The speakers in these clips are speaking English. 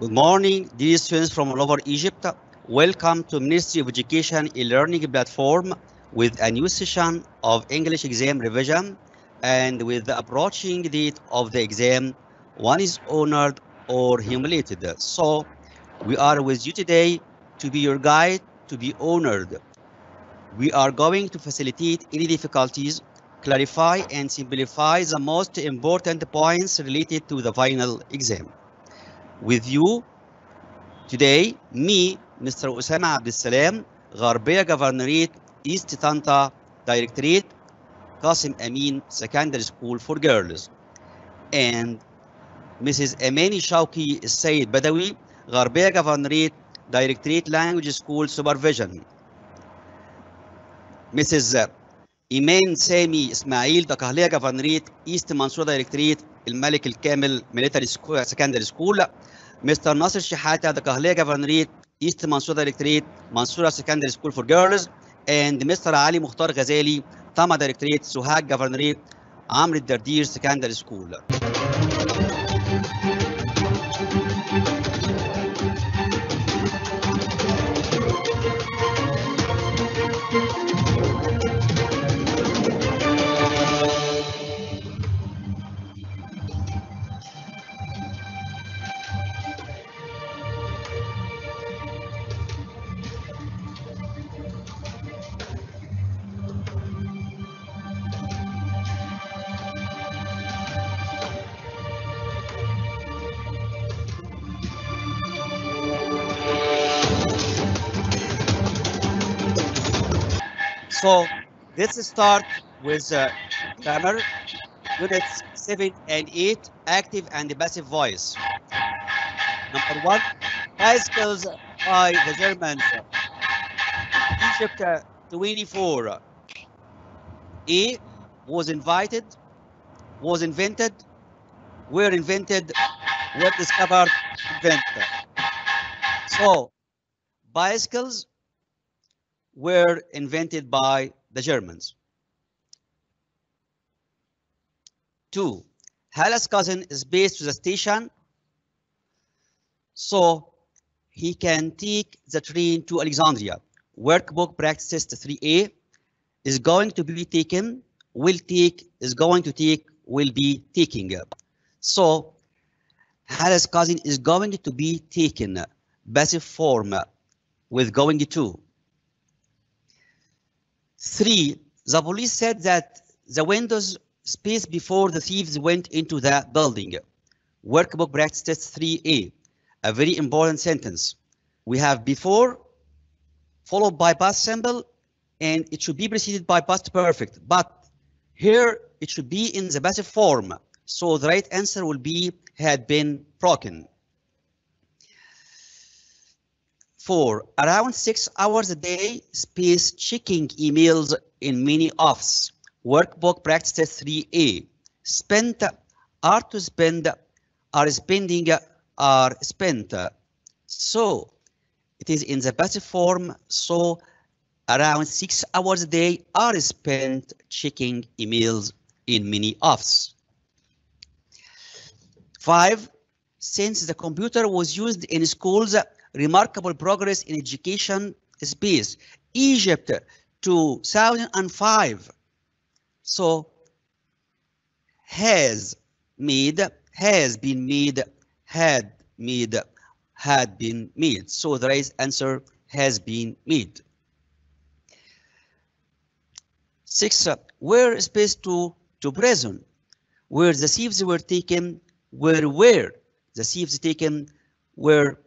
Good morning, dear students from all over Egypt. Welcome to Ministry of Education e-learning platform with a new session of English exam revision and with the approaching date of the exam, one is honored or humiliated. So we are with you today to be your guide, to be honored. We are going to facilitate any difficulties, clarify and simplify the most important points related to the final exam. With you today, me, Mr. Osama Abdessalam, Gharbia Governorate, East Tanta Directorate, Qasim Amin Secondary School for Girls, and Mrs. Amani Shauki Said Badawi, Gharbia Governorate, Directorate Language School Supervision. Mrs. إيمان سامي إسماعيل دقهلية جفرنريت إيست منصورة دايركتريت الملك الكامل ميليتري سكول سكندري سكول مستر ناصر شحاته the Kahlia Governorate, East Mansoura Directorate, Mansoura Secondary School for Girls, and Mr. Ali Mukhtar Ghazali, Tama Directorate, Suhag Governorate, Amrit Dardir Secondary School. Let's start with uh, grammar units 7 and 8 active and passive voice. Number one, bicycles by the Germans. Egypt uh, 24. A was invited, was invented, were invented, were discovered, invented. So bicycles were invented by the Germans. Two, Hala's cousin is based to the station, so he can take the train to Alexandria. Workbook practice 3A is going to be taken, will take, is going to take, will be taking. So Hala's cousin is going to be taken, passive form with going to. Three, the police said that the windows space before the thieves went into the building. Workbook practice test 3A, a very important sentence. We have before followed by past simple and it should be preceded by past perfect. But here it should be in the passive form. So the right answer will be had been broken. Four, around six hours a day, space checking emails in many offices. Workbook practice 3A. Spent are to spend, are spending, are spent. So it is in the passive form. So around six hours a day are spent checking emails in many offices. Five, since the computer was used in schools remarkable progress in education space. Egypt 2005. So has made, has been made, had made, had been made. So the right answer has been made. Six, where space to, to prison, where the thieves were taken, where where the thieves taken, where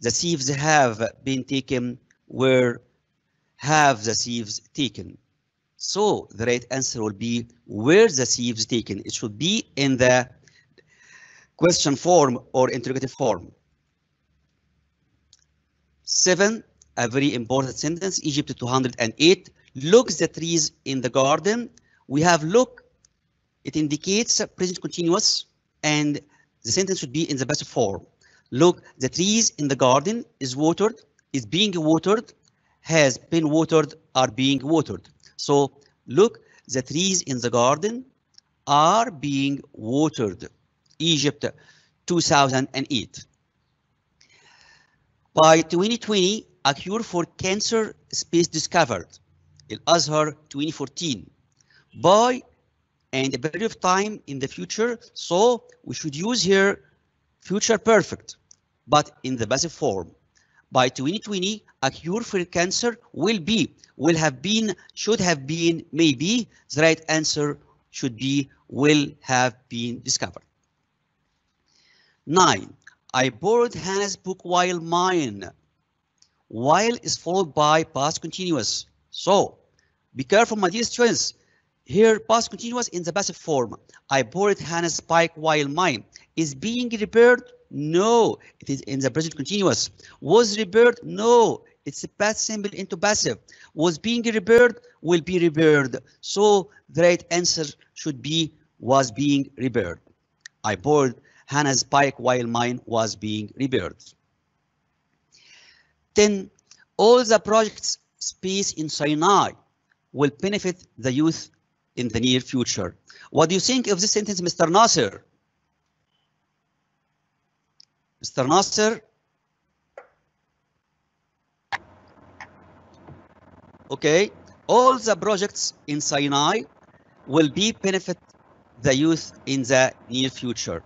the thieves have been taken where have the thieves taken. So the right answer will be where the thieves taken. It should be in the question form or interrogative form. Seven a very important sentence egypt 208 look the trees in the garden. We have look. It indicates present continuous and the sentence should be in the best form Look, the trees in the garden is watered, is being watered, has been watered, are being watered. So look, the trees in the garden are being watered. Egypt 2008. By 2020, a cure for cancer space discovered. in azhar 2014. By and a period of time in the future, so we should use here future perfect, but in the passive form. By 2020, a cure for cancer will be, will have been, should have been, maybe. The right answer should be, will have been discovered. Nine, I borrowed Hannah's book while mine. While is followed by past continuous. So be careful, my dear students. Here, past continuous in the passive form. I borrowed Hannah's bike while mine. Is being repaired? No, it is in the present continuous. Was repaired? No, it's a past simple into passive. Was being repaired? Will be repaired. So the right answer should be was being repaired. I borrowed Hannah's bike while mine was being repaired. 10. All the projects space in Sinai will benefit the youth in the near future. What do you think of this sentence, Mr. Nasser? Mr. Nasser? Okay, all the projects in Sinai will be benefit the youth in the near future.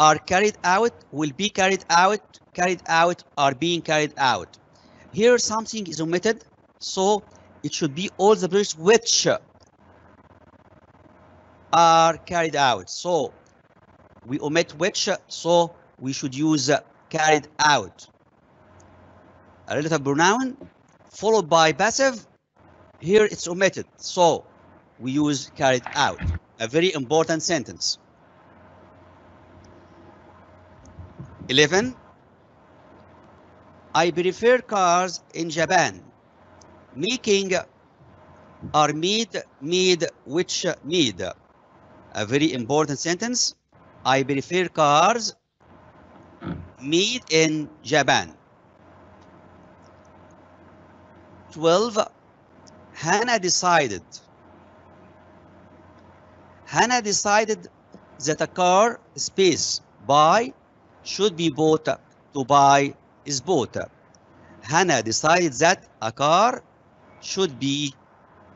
Are carried out, will be carried out, carried out, are being carried out. Here something is omitted, so it should be all the projects which are carried out. So we omit which, so we should use uh, carried out. A relative pronoun followed by passive. Here it's omitted, so we use carried out. A very important sentence. 11. I prefer cars in Japan. Making are made, made, which made. A very important sentence. I prefer cars made in Japan. 12. Hannah decided. Hannah decided that a car space buy should be bought to buy is bought. Hannah decided that a car should be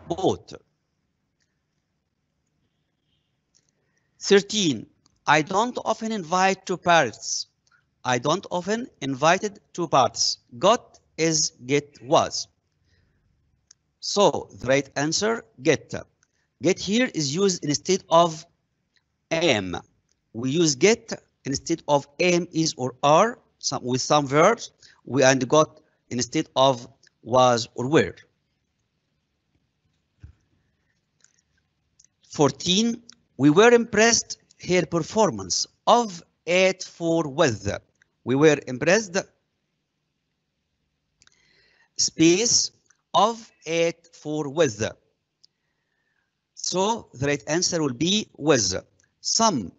bought. 13. I don't often invite to parties. I don't often invited to parties. Got is get was. So the right answer get. Get here is used instead of am. We use get instead of am is or are some, with some verbs. We and got instead of was or were. 14. We were impressed her performance of it for with. We were impressed space of it for with. So the right answer will be with. Some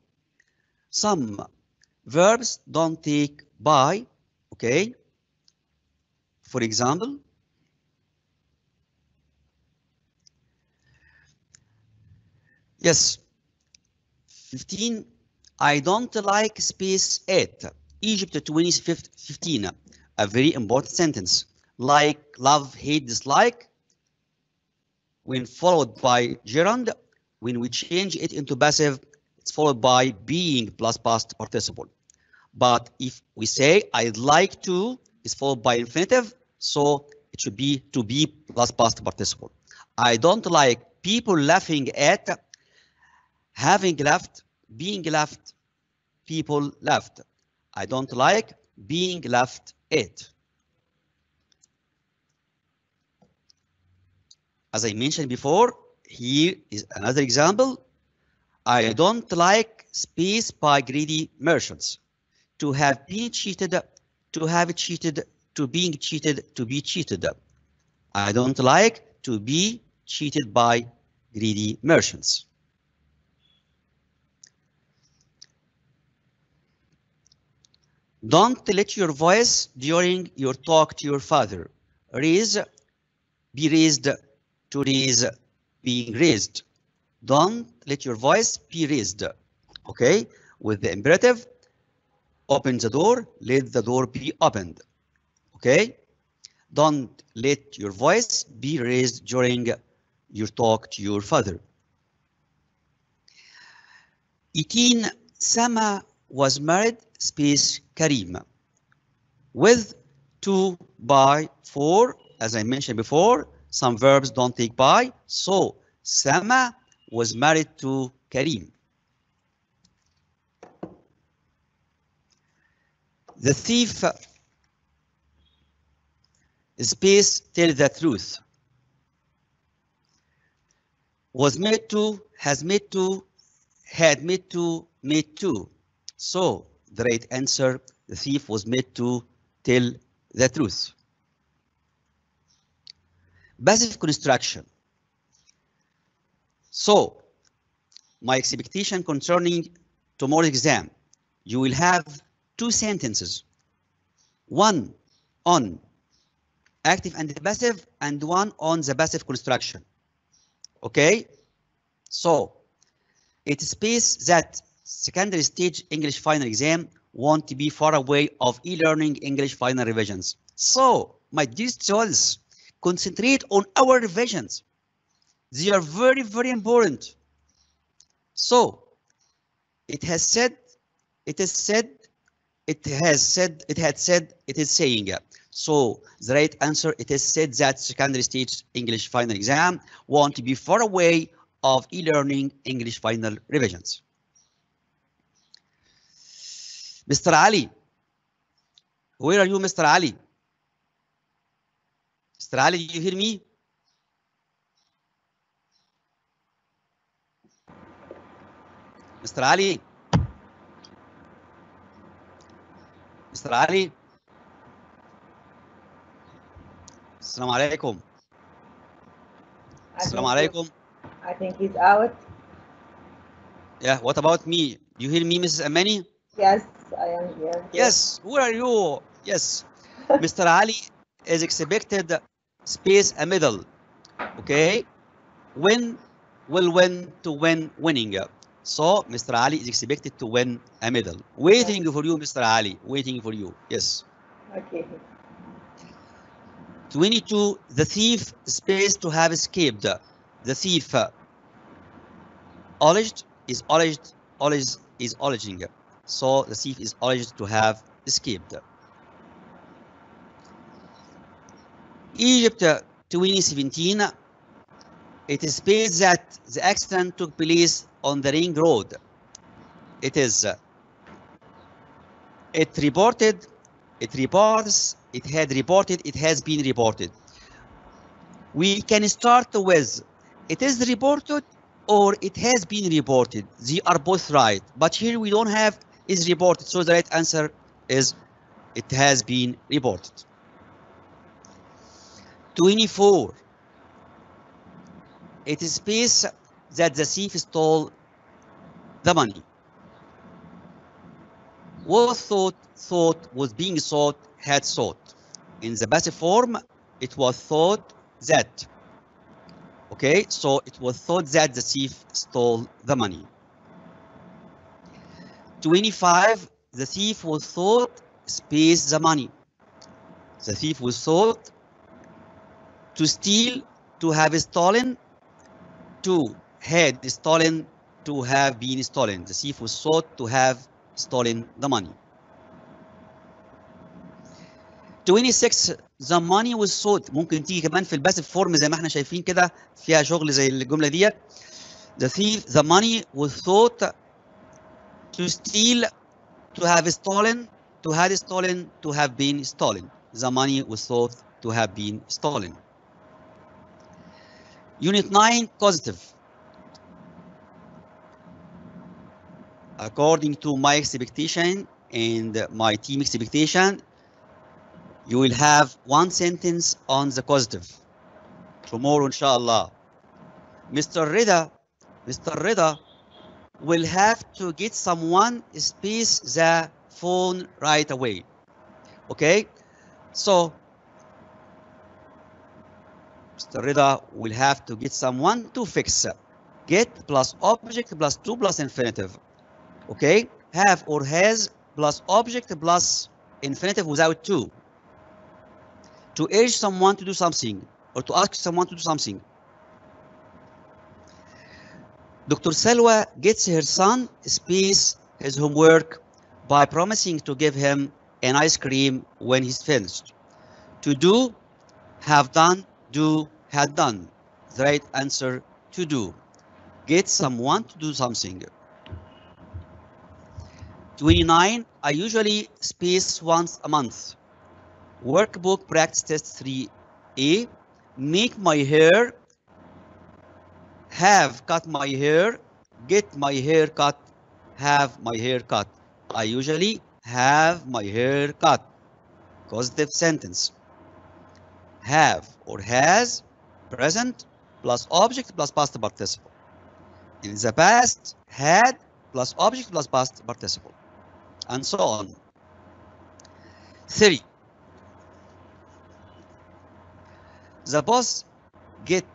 some verbs don't take by, okay? For example, yes, 15, I don't like space 8. Egypt 2015, a very important sentence. Like, love, hate, dislike, when followed by gerund, when we change it into passive, it's followed by being plus past participle. But if we say I'd like to, is followed by infinitive, so it should be to be plus past participle. I don't like people laughing at having left, being left, people left. I don't like being left it. As I mentioned before, here is another example. I don't like space by greedy merchants. To have been cheated, to have cheated, to being cheated, to be cheated. I don't like to be cheated by greedy merchants. Don't let your voice during your talk to your father. Raise, be raised, to raise, being raised. Don't let your voice be raised. Okay, with the imperative, open the door, let the door be opened. Okay? Don't let your voice be raised during your talk to your father. 18 Sama was married space Karim. With 2 by 4 as I mentioned before some verbs don't take by so Sama was married to Karim. The thief space tell the truth. Was made to has made to had made to made to. So the right answer. The thief was made to tell the truth. Passive construction. So my expectation concerning tomorrow's exam you will have two sentences. One on active and the passive and one on the passive construction. Okay? So it space that secondary stage english final exam want to be far away of e-learning english final revisions. So my dear students concentrate on our revisions. They are very very important. So it has said it has said it has said it had said it is saying. So the right answer it is said that secondary stage English final exam want to be far away of e-learning English final revisions. Mr. Ali, where are you, Mr. Ali? Mr. Ali, do you hear me? Mr. Ali? Mr. Ali? Assalamu alaikum. Assalamu alaikum. I think he's out. Yeah, what about me? You hear me, Mrs. Amani? Yes. I am here. Yes, where are you? Yes, Mr. Ali is expected space a medal. Okay, win will win to win winning. So Mr. Ali is expected to win a medal. Waiting for you, Mr. Ali. Waiting for you. Yes. Okay. 22. The thief space to have escaped. The thief alleged is alleged alleged is alleging. So the thief is alleged to have escaped. Egypt uh, 2017. It is space that the accident took place on the ring road. It is. uh, It reported. It reports. It had reported. It has been reported. We can start with. It is reported or it has been reported. They are both right. But here we don't have is reported. So the right answer is it has been reported. 24. It is space that the thief stole the money. What thought, thought was being thought, had thought. In the passive form, it was thought that. Okay, so it was thought that the thief stole the money. 25, the thief was thought space the money. The thief was thought to steal, to have stolen, to had stolen, to have been stolen. The thief was thought to have stolen the money. 26 the money was sought ممكن تيجي كمان في الباسيف فورم زي ما احنا شايفين كده فيها شغل زي الجمله ديت the thief the money was thought to steal to have stolen to have stolen to have been stolen. The money was thought to have been stolen. Unit 9 causative according to my expectation and my team expectation you will have one sentence on the causative tomorrow inshallah. Mr rida mr rida will have to get someone space the phone right away. Okay? So mr rida will have to get someone to fix get plus object plus 2 plus infinitive. Okay? Have or has plus object plus infinitive without 2 to urge someone to do something or to ask someone to do something. Dr. Selwa gets her son space his homework by promising to give him an ice cream when he's finished. To do, have done, do, had done. The right answer to do. Get someone to do something. 29. I usually space once a month. Workbook practice test 3A. Make my hair. Have cut my hair. Get my hair cut. Have my hair cut. I usually have my hair cut. Causative sentence. Have or has present plus object plus past participle. In the past, had plus object plus past participle. And so on. Three. The boss get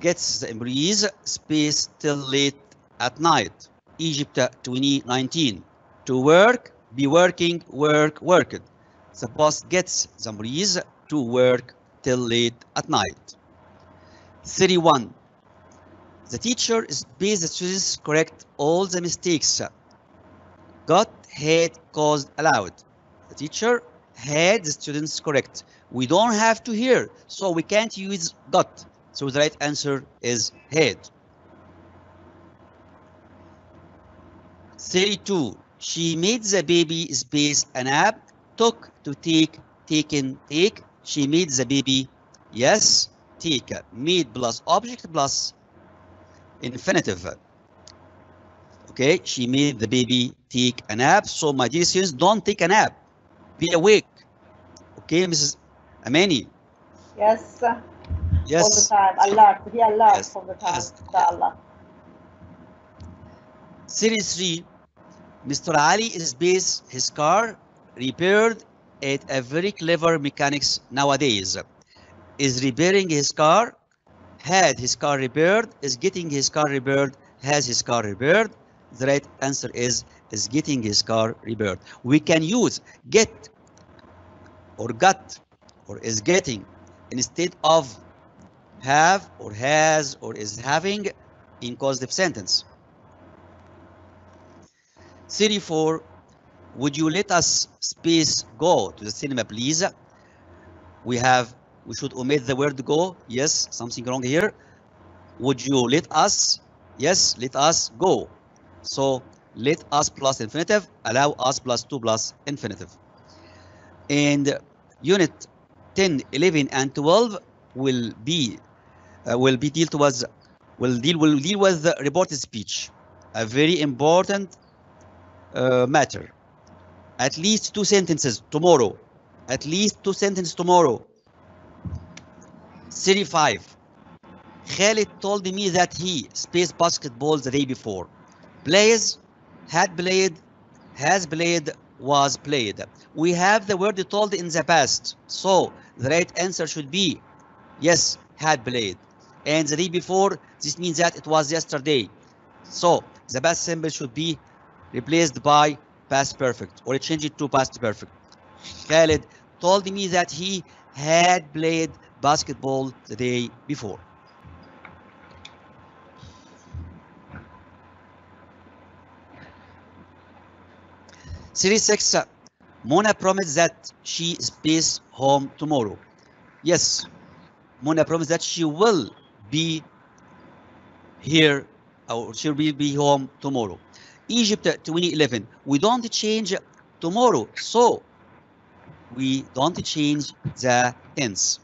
gets the employees space till late at night. Egypt uh, 2019. To work, be working, work, worked. The boss gets the employees to work till late at night. 31. The teacher space the students correct all the mistakes. Got, had, caused, allowed. The teacher had the students correct. We don't have to hear, so we can't use got. So the right answer is had. 32. She made the baby space an app, took to take, taken, take. She made the baby, yes, take. Made plus object plus infinitive. Okay, she made the baby take a nap. So my dear students, don't take a nap. Be awake. Okay, Mrs. Amani. Yes. All the Yes. time. Alert. Be alert Yes. all the time. Yes. Inshallah. Series 3. Mr. Ali is based his car repaired at a very clever mechanics nowadays. Is repairing his car, had his car repaired, is getting his car repaired, has his car repaired. The right answer is is getting his car repaired. We can use get or got or is getting instead of have or has or is having in causative sentence. 34. Would you let us space go to the cinema, please? We have, we should omit the word go. Yes, something wrong here. Would you let us? Yes, let us go. So let us plus infinitive, allow us plus two plus infinitive. And unit 10, 11, and 12 will be will be dealt with will deal will deal with the reported speech, a very important uh, matter. At least two sentences tomorrow. At least two sentences tomorrow. 35. Khalid told me that he plays basketball the day before. Plays, had played, has played, was played. We have the word told in the past. So the right answer should be yes, had played. And the day before, this means that it was yesterday. So the past simple should be replaced by past perfect or change it to past perfect. Khalid told me that he had played basketball the day before. Series 6. uh, Mona promised that she is space home tomorrow. Yes, Mona promised that she will be here or she'll be, be home tomorrow. Egypt uh, 2011. We don't change tomorrow, so we don't change the tense.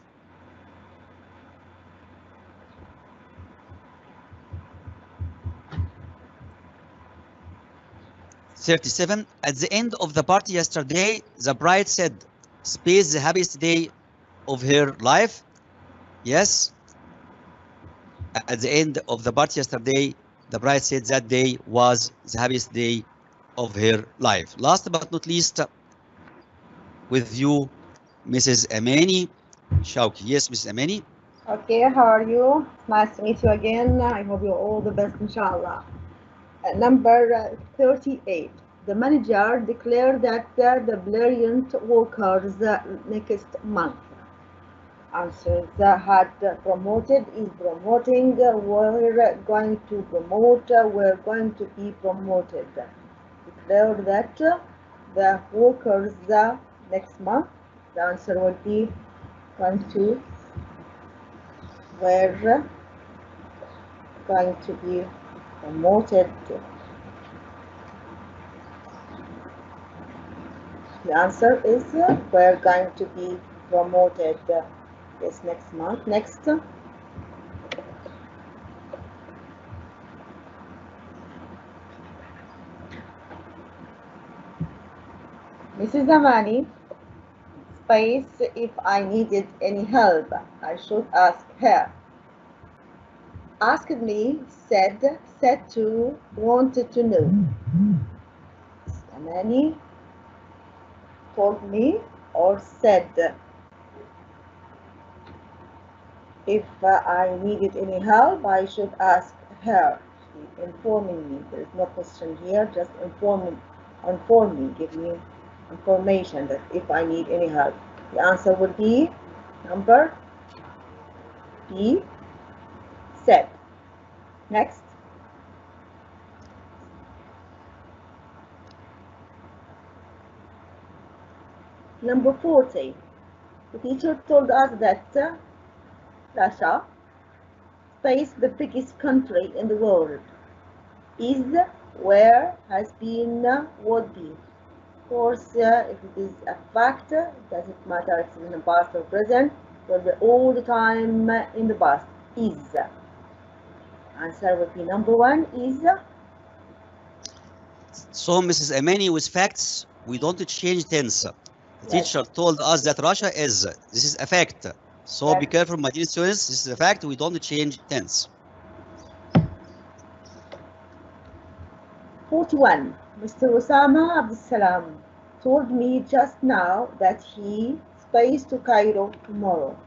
Thirty-seven. At the end of the party yesterday, the bride said, "Space the happiest day of her life." Yes. At the end of the party yesterday, the bride said that day was the happiest day of her life. Last but not least, with you, Mrs. Amani Shauki. Yes, Mrs. Amani. Okay, how are you? Nice to meet you again. I hope you're all the best, inshallah. Uh, number uh, 38. the manager declared that uh, the brilliant workers next month. Answers had promoted is promoting, uh, we're going to promote, uh, we're going to be promoted. Declared that uh, the workers uh, next month, the answer would be going to, were going to be promoted. The answer is we're going to be promoted this next month. Next. Mrs. Amani, space if I needed any help, I should ask her. Asked me, said, said to, wanted to know. Amani told me or said if uh, I needed any help, I should ask her. Informing me. There is no question here, just informing, inform me, give me information that if I need any help. The answer would be number B, set. Next. Number 40. The teacher told us that uh, Russia, space the biggest country in the world, is where has been would be. Of course, uh, if it is a fact, doesn't matter if it's in the past or present, will be all the time in the past. Is. Answer would be number one is. So, Mrs. Amani, with facts, we don't change tense. The teacher told us that Russia is. This is a fact. So be careful, my dear students. This is a fact. We don't change tense. 41. Mr. Osama Abdul Salam told me just now that he space to Cairo tomorrow.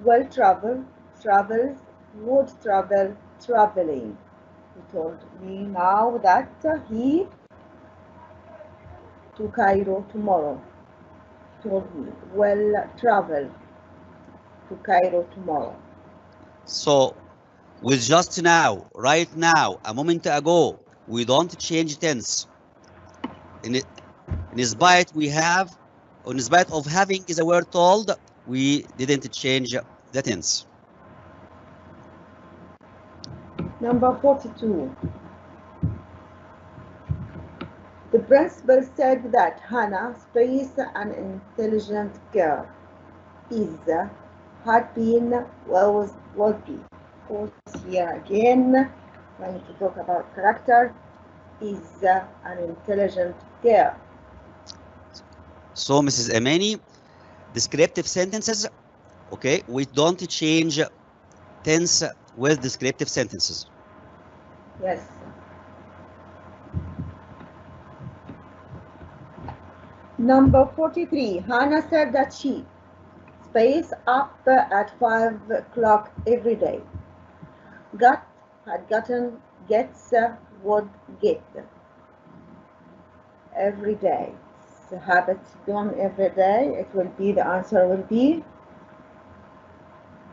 Well, travel, travels, would travel, traveling. He told me now that he to Cairo tomorrow. Told me, well, travel to Cairo tomorrow. So, with just now, right now, a moment ago, we don't change tense. In, it, in spite we have, in spite of having is a word told, we didn't change the tense. Number 42. The principal said that Hannah, space an intelligent girl, is, had been, was, would be. Of course, here again, when to talk about character, is uh, an intelligent girl. So, Mrs. Amani, descriptive sentences, okay, we don't change tense with descriptive sentences. Yes. Number 43. Hannah said that she space up at 5 o'clock every day. Got, had gotten, gets, would get. Every day. It's habit done every day. It will be, the answer will be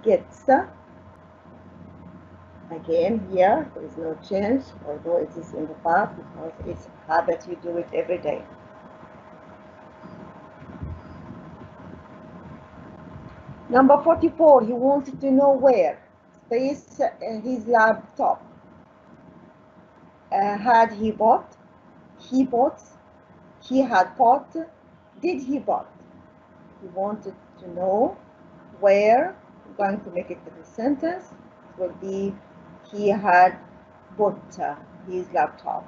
gets. Again, here there is no change, although it is in the past because it's a habit you do it every day. Number 44, he wanted to know where. Space uh, his laptop. Uh, had he bought? He bought. He had bought. Did he bought? He wanted to know where. I'm going to make it a sentence. It will be he had bought uh, his laptop.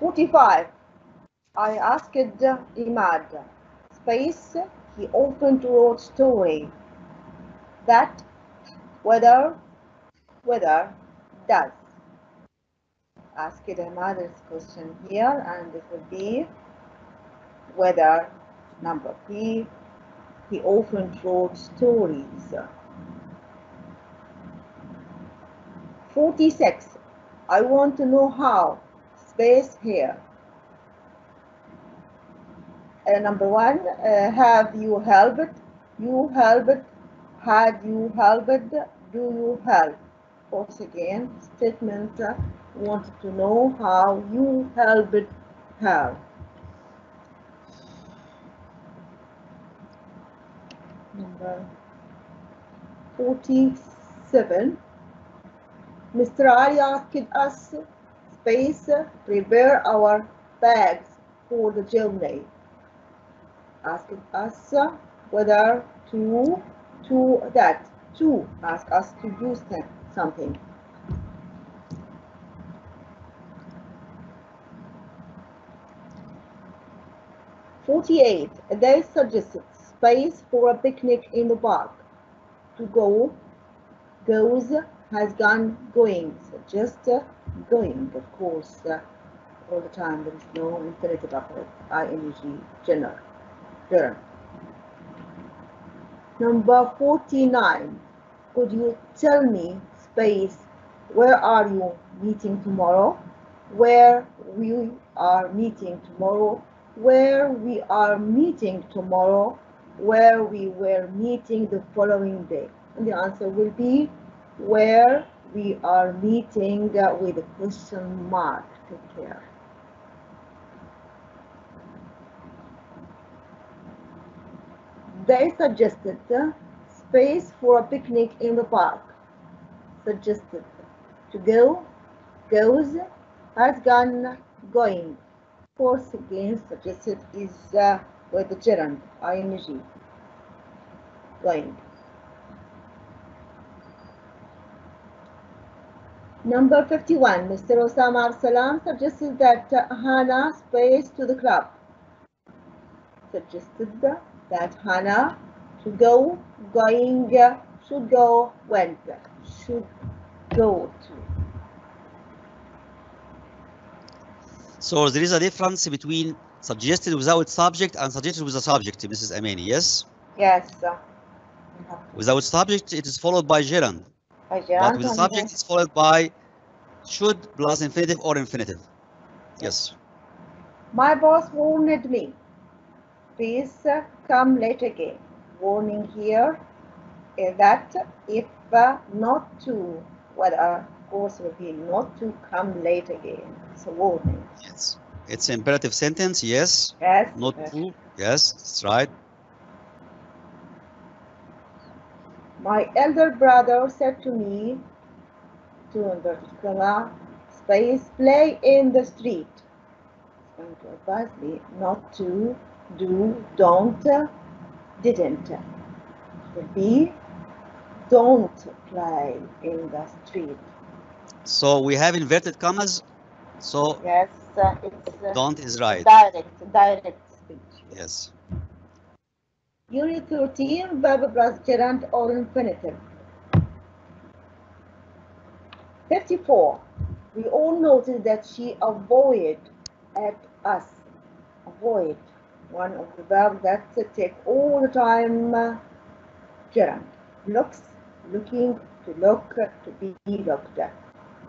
Forty-five. I asked Imad. Space. He often wrote story. That whether whether does. Ask Imad this question here, and it will be whether number P he often wrote stories. 46. I want to know how. Space here. Uh, number one, uh, have you helped? You helped? Had you helped? Do you help? Once again, statement uh, wanted to know how you helped her. Number 47. Mr. Ali asked us space prepare our bags for the journey. Asked us whether to to that to ask us to do something. Forty-eight. They suggested space for a picnic in the park. To go, goes, has gone, going. Uh, going, of course, all the time. There is no infinitive it. ing general. Number 49. Could you tell me, space, where are you meeting tomorrow? Where we are meeting tomorrow? Where we are meeting tomorrow? Where we were meeting the following day? And the answer will be where we are meeting with a question mark. Take care. They suggested space for a picnic in the park. Suggested to go, goes, has gone, going. Course again suggested is uh, with the gerund, ing, going. Number 51, Mr. Osama Arsalan suggested that uh, Hannah space to the club. Suggested that Hannah to go, going, should go, went, should go to. So there is a difference between suggested without subject and suggested with a subject, Mrs. Amani, yes? Yes. Without subject, it is followed by gerund. But with the subject, it's followed by should plus infinitive or infinitive. Yes. My boss warned me. Please come late again. Warning here is that if uh, not to, well, uh, of course, will be not to come late again. It's a warning. Yes. It's imperative sentence, yes. Yes. Not yes. true. Yes, that's right. My elder brother said to me, to inverted comma, space, play in the street. It's going to advise me not to do, don't, didn't. Will be, don't play in the street. So we have inverted commas. So Yes, uh, it's uh, don't is right. direct, direct speech. Yes. Unit 13, verb plus gerund or infinitive. 54. We all noticed that she avoided at us. Avoid. One of the verbs that take all the time gerund. Looks, looking, to look, to be looked at.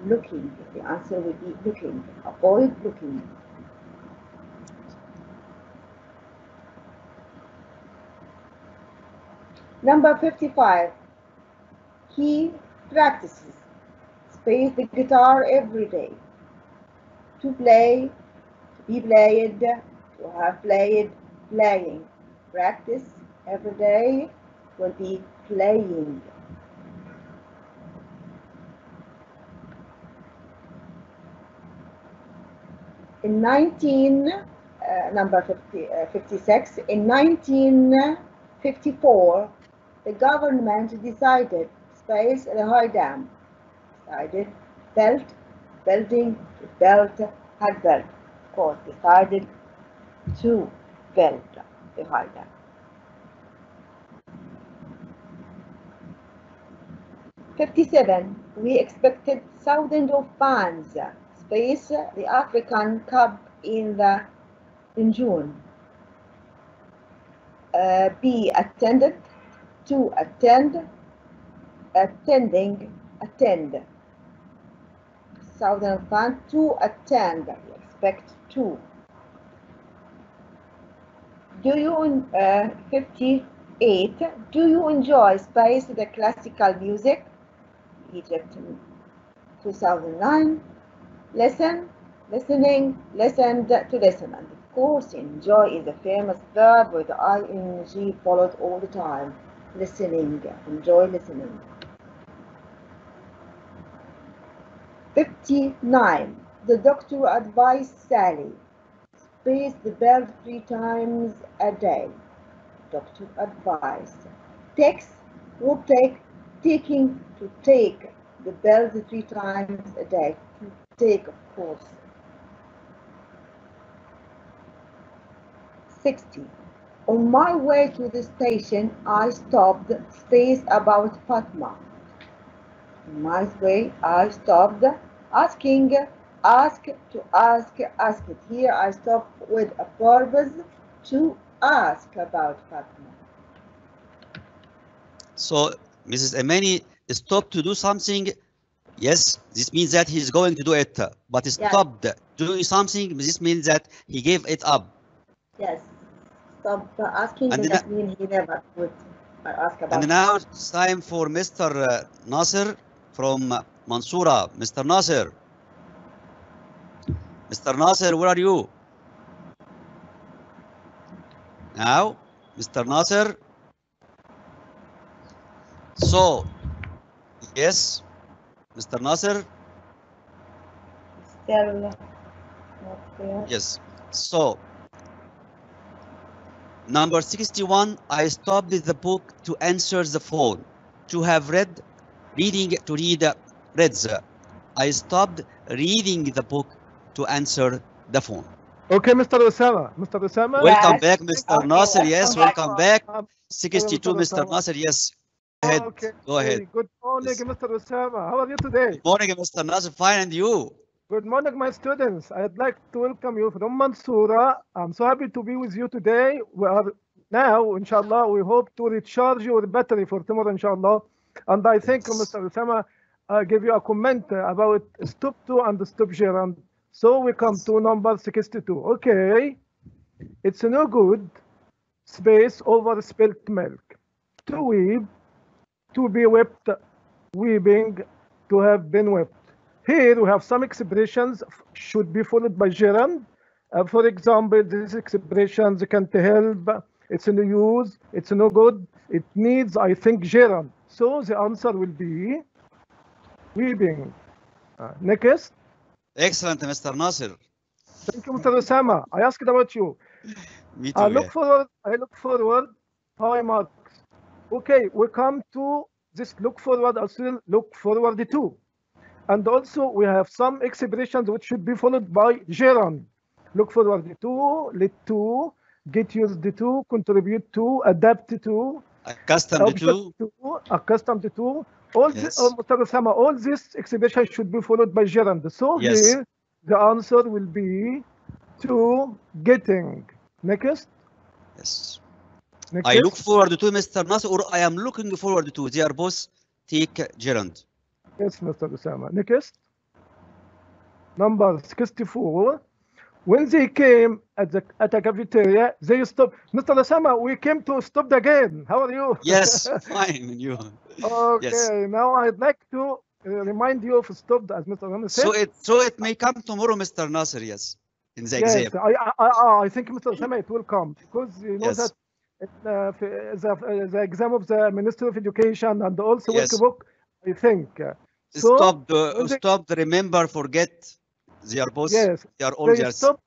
Looking. The answer would be looking. Avoid looking. Number 55. He practices. Plays the guitar every day. To play, to be played, to have played, playing. Practice every day will be playing. In 19, uh, number 50, uh, 56, in 1954, the government decided space the high dam. Decided belt, building, belt, had belt. Of course, decided the high. Fifty-seven. We expected thousands of fans. Space the African Cup in the in June. Uh, B attended to attend, attending, attend. 2005 to attend. We expect to. Do you, uh, 58, do you enjoy space, the classical music? Egypt, 2009. Listen, listening, listened to listen. And of course, enjoy is a famous verb with ing followed all the time. Listening, enjoy listening. 59. The doctor advised Sally, space the bed three times a day. Doctor advised. Takes, will take, taking, to take the bell three times a day. To take, of course. 60. On my way to the station, I stopped, space about Fatma. On my way, I stopped, asking, ask to ask, ask it. Here I stop with a purpose to ask about Fatma. So Mrs. Amani stopped to do something. Yes, this means that he's going to do it, but stopped doing something. This means that he gave it up. Yes. Stop asking And that mean he never would ask about And now it's time for Mr. Nasser from Mansoura. Mr. Nasser. Mr. Nasser, where are you? Now, Mr. Nasser. So, yes, Mr. Nasser. still. Yes. So, number 61, I stopped the book to answer the phone. To have read, reading, to read, reads. I stopped reading the book to answer the phone. Okay, Mr. Osama. Mr. Osama. Welcome Yes. back, Mr. Okay, Nasser. Yes, welcome back. welcome back. Um, 62, Mr. Mr. Nasser. Yes. Go ahead. Okay. Go ahead. Good morning, Yes. Mr. Osama. How are you today? Good morning, Mr. Nasser. Fine, and you? Good morning, my students. I'd like to welcome you from Mansoura. I'm so happy to be with you today. We are now, inshallah, we hope to recharge your battery for tomorrow, inshallah. And I think Yes. Mr. Osama uh, gave you a comment about STOP2 and stop gerund. So we come to number 62. Okay. It's no good space over spilt milk. To weep, to be wept, weeping, to have been wept. Here we have some expressions should be followed by gerund. Uh, for example, these expressions can't help, it's no use, it's no good, it needs, I think, gerund. So the answer will be weeping. Uh, next, Excellent, Mr. Nasser. thank you, Mr. Osama. I asked about you. Me too. I yeah. look forward. I look forward. Hi, Mark. Okay, we come to this look forward. Also look forward to, and also we have some expressions which should be followed by gerund. Look forward to, lead to, get used to, contribute to, adapt to, Accustomed to, accustomed to. All Yes. this, uh, Mr. Osama, all these expressions should be followed by gerund. So Yes. here the answer will be to getting. Next. Yes. Next. I look forward to Mr. Nasser, or I am looking forward to. They are both take gerund. Yes, Mr. Osama. Next. Number 64. When they came at the at a cafeteria, they stopped. Mr. Osama, we came to stop the game. How are you? Yes, fine. and You. okay. Now I'd like to uh, remind you of stop as Mr. Osama said. So it so it may come tomorrow, Mr. Nasser. Yes, in the yes, exam. I, I, I, I think Mr. Osama it will come because you know Yes. that uh, the, the exam of the Ministry of Education and also Yes. workbook, I think. uh, So, stop the stop the remember forget. They are both. yes, They are all they yes. stop.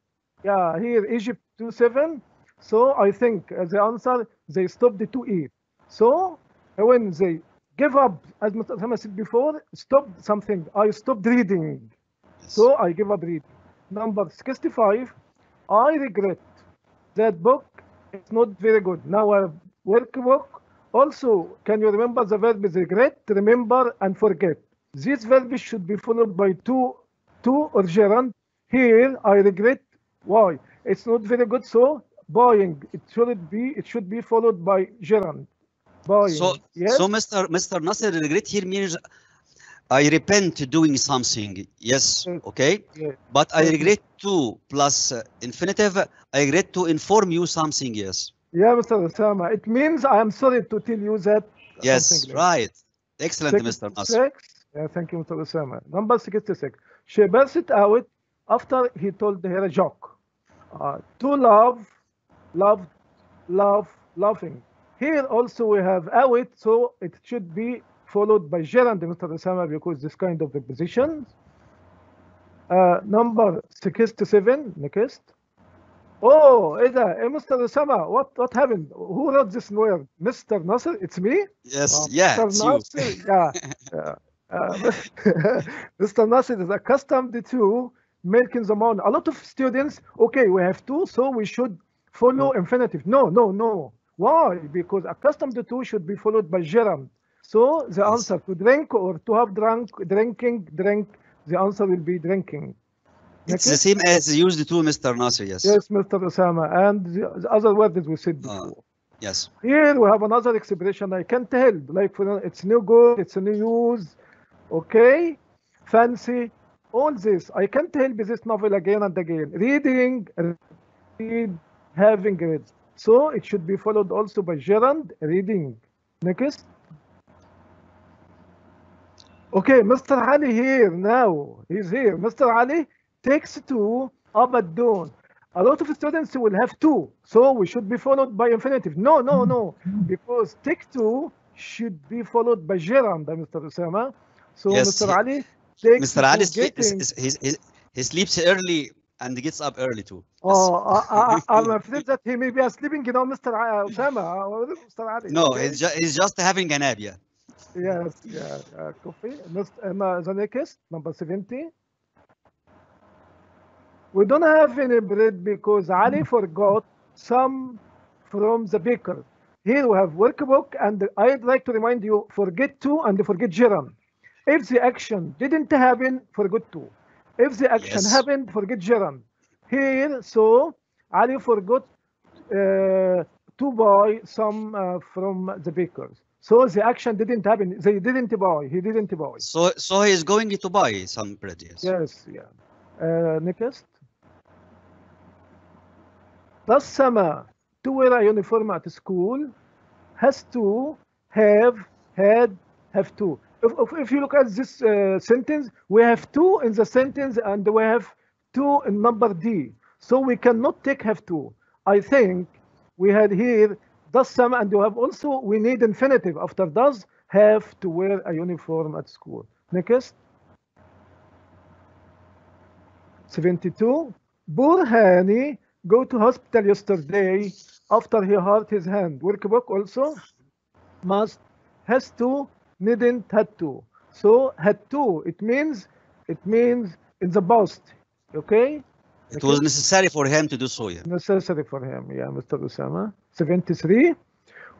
Yeah, here Egypt 27. So I think uh, the answer they stopped the to eat. So uh, when they give up, as Mr. Said before, stop something. I stopped reading. Yes. So I give up reading. Number 65. I regret that book. It's not very good. Now I work book. Also, can you remember the verb is regret, remember, and forget? These verbs should be followed by two, two or gerund. Here, I regret. Why? It's not very good. So buying, it should be, it should be followed by gerund. Buying. So yes. so Mr. Mr. Nasser regret here means I repent doing something. Yes, Yes. okay. Yeah. But I regret to plus uh, infinitive. I regret to inform you something. Yes. Yeah, Mr. Osama. It means I am sorry to tell you that. Yes. Right. Excellent, Mr. Nasser. Yeah, thank you, Mr. Osama. Number 66. She burst it out after he told her a joke. Uh, to love, love, love, loving. Here also we have out, so it should be followed by gerund, Mr. Osama, because this kind of prepositions. Uh, number 67, next. Oh, Ida, hey, eh, Mr. Osama, what, what happened? Who wrote this word? Mr. Nasser? It's me? Yes, uh, yeah, Mr. Nasser, yeah. yeah. Uh, Mr. Nasser is accustomed to making the morning. A lot of students, okay, we have to, so we should follow infinitive. No, no, no. Why? Because accustomed to should be followed by gerund. So the answer to drink or to have drunk, drinking, drink, the answer will be drinking. It's Okay? the same as used to Mr. Nasser. Yes. Yes, Mr. Osama. And the, the other word that we said Uh. Yes. Here we have another expression I can't help. Like for it's no good, it's no use, okay, fancy, all this. I can't help this novel again and again. Reading, read, having read. So it should be followed also by gerund, reading. Next. Okay, Mr. Ali here now. He's here. Mr. Ali takes two up and down. A lot of students will have two, so we should be followed by infinitive. No, no, no, mm-hmm. because take two should be followed by gerund, Mr. Osama. So Yes, Mr. he- Ali takes Mr. Ali is, is, is, he sleeps early and gets up early too. Oh, I, I, I'm afraid that he may be sleeping, you know, Mr. A- Osama, or Mr. Ali. No, okay? he's, ju- he's just having a nap. Yeah. Yes, yeah, uh, coffee. Mr. Uh, the next, number 70. We don't have any bread because Ali forgot some from the baker. Here we have workbook, and I'd like to remind you, forget to and forget gerund. If the action didn't happen, forget to. If the action Yes. happened, forget gerund. Here, so Ali forgot uh, to buy some uh, from the bakers. So the action didn't happen. They didn't buy. He didn't buy. So so he's going to buy some produce. Yes. Yeah. Uh, next. Sama to wear a uniform at school has to have had have to. If, if, if you look at this uh, sentence, we have two in the sentence and we have two in number D. So we cannot take have two. I think we had here does some and you have also we need infinitive after does have to wear a uniform at school. Next. 72. Burhani go to hospital yesterday after he hurt his hand. Workbook also must has to needn't had to. So had to it means it means in the past. Okay? It was necessary for him to do so. Yeah. necessary for him. Yeah, Mr. Usama. 73.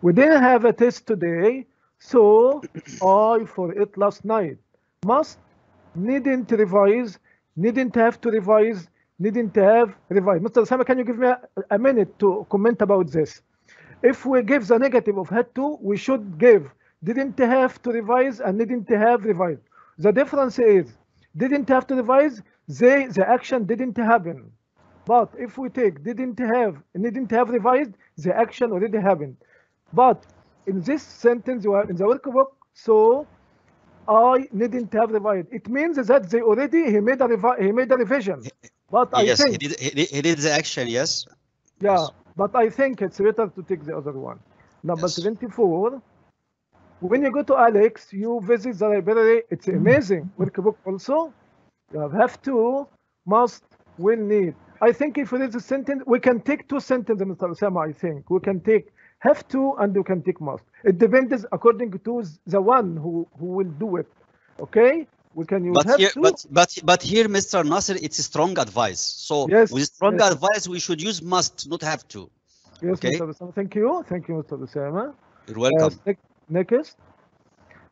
We didn't have a test today, so I for it last night. Must needn't revise, needn't have to revise, needn't have revise. Mr. Usama, can you give me a, a minute to comment about this? If we give the negative of had to, we should give didn't have to revise and didn't have revise. The difference is didn't have to revise, they the action didn't happen. But if we take didn't have didn't have revised, the action already happened. But in this sentence you are in the workbook, so I didn't have revised. It means that they already he made a he made a revision. But I yes, he think he did. He did the action. Yes. yeah, Yes. but I think it's better to take the other one. Number Yes. 74. When you go to Alex, you visit the library. It's amazing. Workbook also. You have, have to, must, will, need. I think if it is a sentence, we can take two sentences, Mr. Osama, I think. We can take have to and we can take must. It depends according to the one who, who will do it. Okay? We can use But have here, to. but but but here, Mr. Nasser, it's a strong advice. So Yes, with strong yes. advice, we should use must, not have to. yes, okay. Mr. Osama. Thank you. Thank you, Mr. Osama. You're welcome. Uh, ne- next,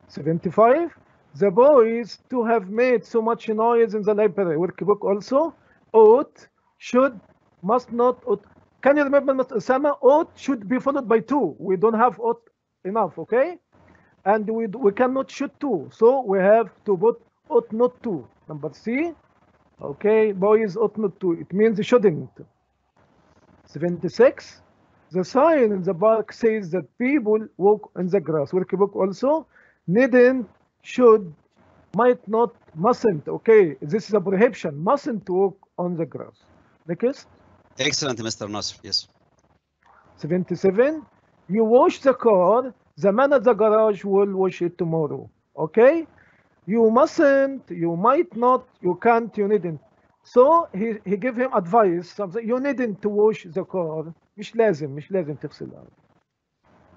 75. The boys to have made so much noise in the library. Workbook also. Ought, should, must not. Ought. Can you remember, Mr. Osama? Ought should be followed by two. We don't have ought enough, okay? and we, we cannot shoot two. So we have to put ought not to. Number C. Okay, boys ought not to. It means shouldn't. 76. The sign in the park says that people walk in the grass. Workbook also needn't, should, might not, mustn't. Okay, this is a prohibition. Mustn't walk on the grass. Next. Excellent, Mr. Nasser. Yes. 77. You wash the car, the man at the garage will wash it tomorrow. Okay? You mustn't, you might not, you can't, you needn't. So he, he gave him advice, something, you needn't to wash the car. مش لازم مش لازم تغسلها.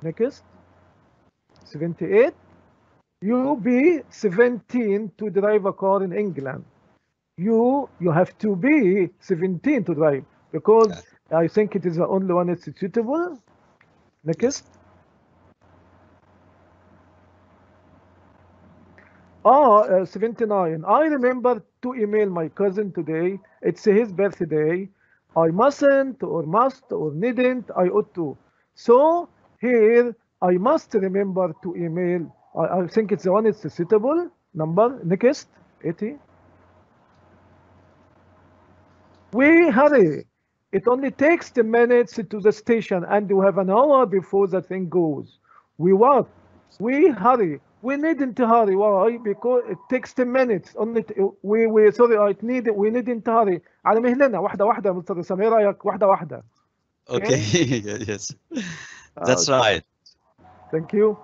Next. 78. You be 17 to drive a car in England. You you have to be 17 to drive because I think it is the only one that's suitable. Next. Ah, uh, 79. I remember to email my cousin today. It's his birthday. I mustn't or must or needn't. I ought to. So here I must remember to email. I, I think it's the one that's suitable. Number next 80. We hurry. It only takes 10 minutes to the station and we have an hour before the thing goes. We what? We hurry We needn't hurry. Why? Because it takes 10 minutes. Only t- we we sorry I need we needn't hurry. على مهلنا واحدة واحدة مستر رسام ايه رأيك؟ واحدة واحدة. Okay. yes. That's right. Thank you.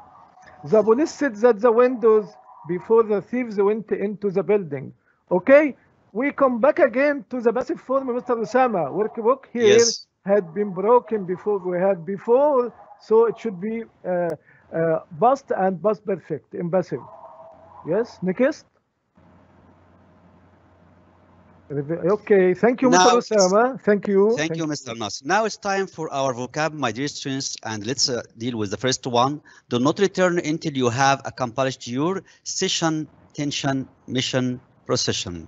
The police said that the windows before the thieves went into the building. Okay, we come back again to the passive form, Mr. Osama. Workbook here Yes. had been broken before we had before, so it should be uh, uh, past and past perfect in passive. Yes, next. Okay, thank you, Mr. Now- Osama. Thank you. Thank you, Mr. Nasser. Now it's time for our vocab, my dear students, and let's uh, deal with the first one. Do not return until you have accomplished your session, tension, mission, procession.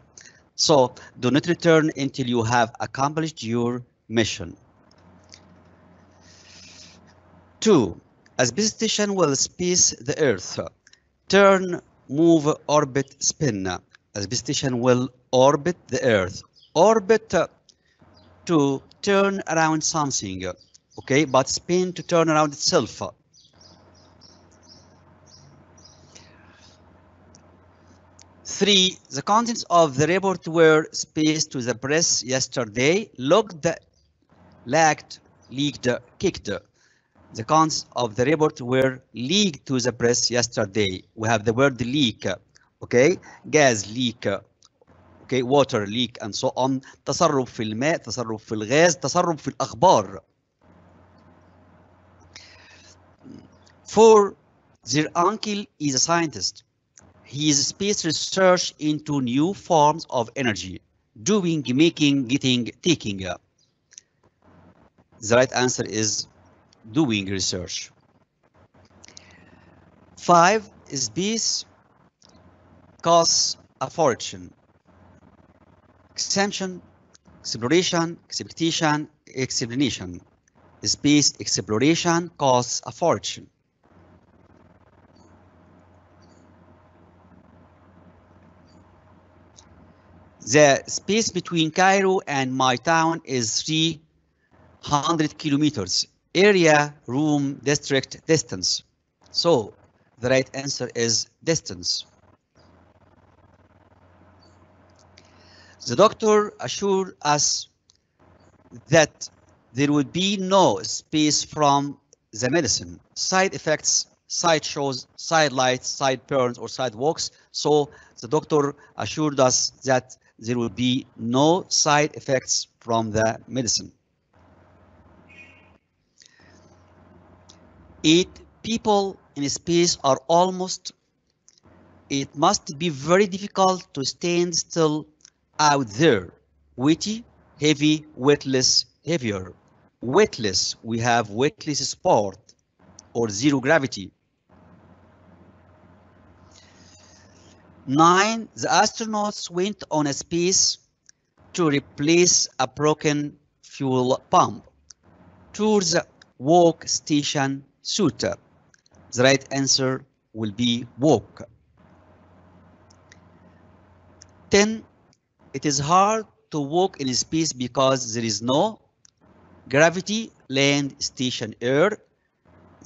So do not return until you have accomplished your mission. Two, a space station will space the Earth. Turn, move, orbit, spin. As space station will orbit the Earth. Orbit to turn around something, okay, but spin to turn around itself. Three, the contents of the report were spaced to the press yesterday, logged, lacked, leaked, kicked. The contents of the report were leaked to the press yesterday. We have the word leak, okay, gas leak, okay, water leak and so on. تسرب في الماء، تسرب في الغاز، تسرب في الأخبار. For their uncle is a scientist. He is space research into new forms of energy, doing, making, getting, taking. The right answer is doing research. Five, is space costs a fortune. Extension, exploration, expectation, explanation. Space exploration costs a fortune. The space between Cairo and my town is 300 kilometers. Area, room, district, distance. So the right answer is distance. The doctor assured us that there would be no space from the medicine. Side effects, side shows, side lights, side burns, or sidewalks. So the doctor assured us that there will be no side effects from the medicine. Eight people in space are almost, it must be very difficult to stand still out there. Weighty, heavy, weightless, heavier. Weightless, we have weightless sport or zero gravity. Nine, the astronauts went on a space to replace a broken fuel pump. Tours walk station suit. The right answer will be walk. 10. It is hard to walk in space because there is no gravity, land, station, air.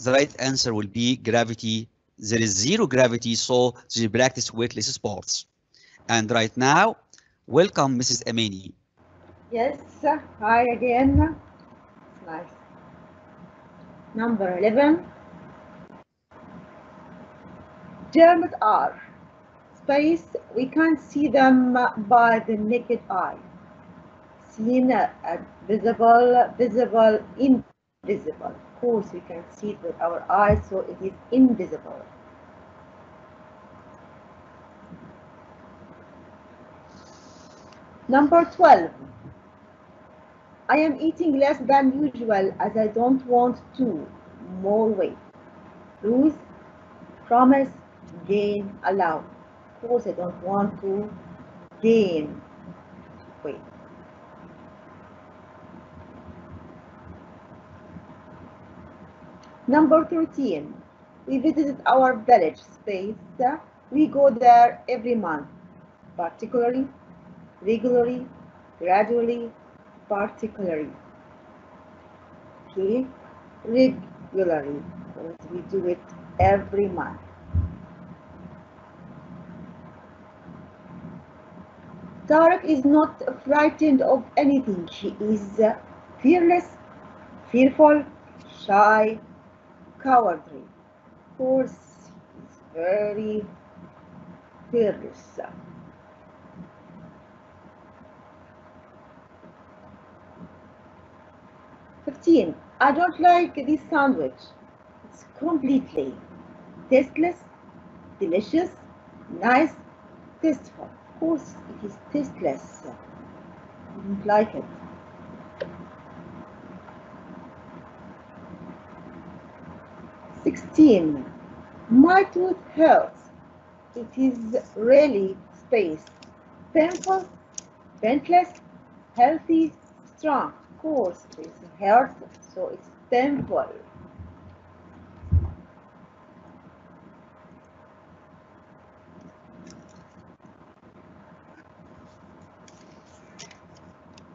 The right answer will be gravity. There is zero gravity, so they practice weightless sports. And right now, welcome Mrs. Amani. Yes, hi again. Nice. Number 11. Germs are space, we can't see them by the naked eye. Seen, uh, visible, visible, invisible. Of course, we can see it with our eyes, so it is invisible. Number 12. I am eating less than usual as I don't want to. More weight. Lose, promise, gain, allow. Of course, I don't want to gain weight. Number 13. We visited our village space. We go there every month, particularly, regularly, gradually, particularly. Okay, regularly, because we do it every month. Tarek is not frightened of anything. He is fearless, fearful, shy, cowardly. Of course, he's very fearless. Fifteen. I don't like this sandwich. It's completely tasteless, delicious, nice, tasteful. Of course, it is tasteless. I don't like it. Sixteen. My tooth hurts. It is really space. Painful, painless, healthy, strong. Course, it's hurt, so it's painful.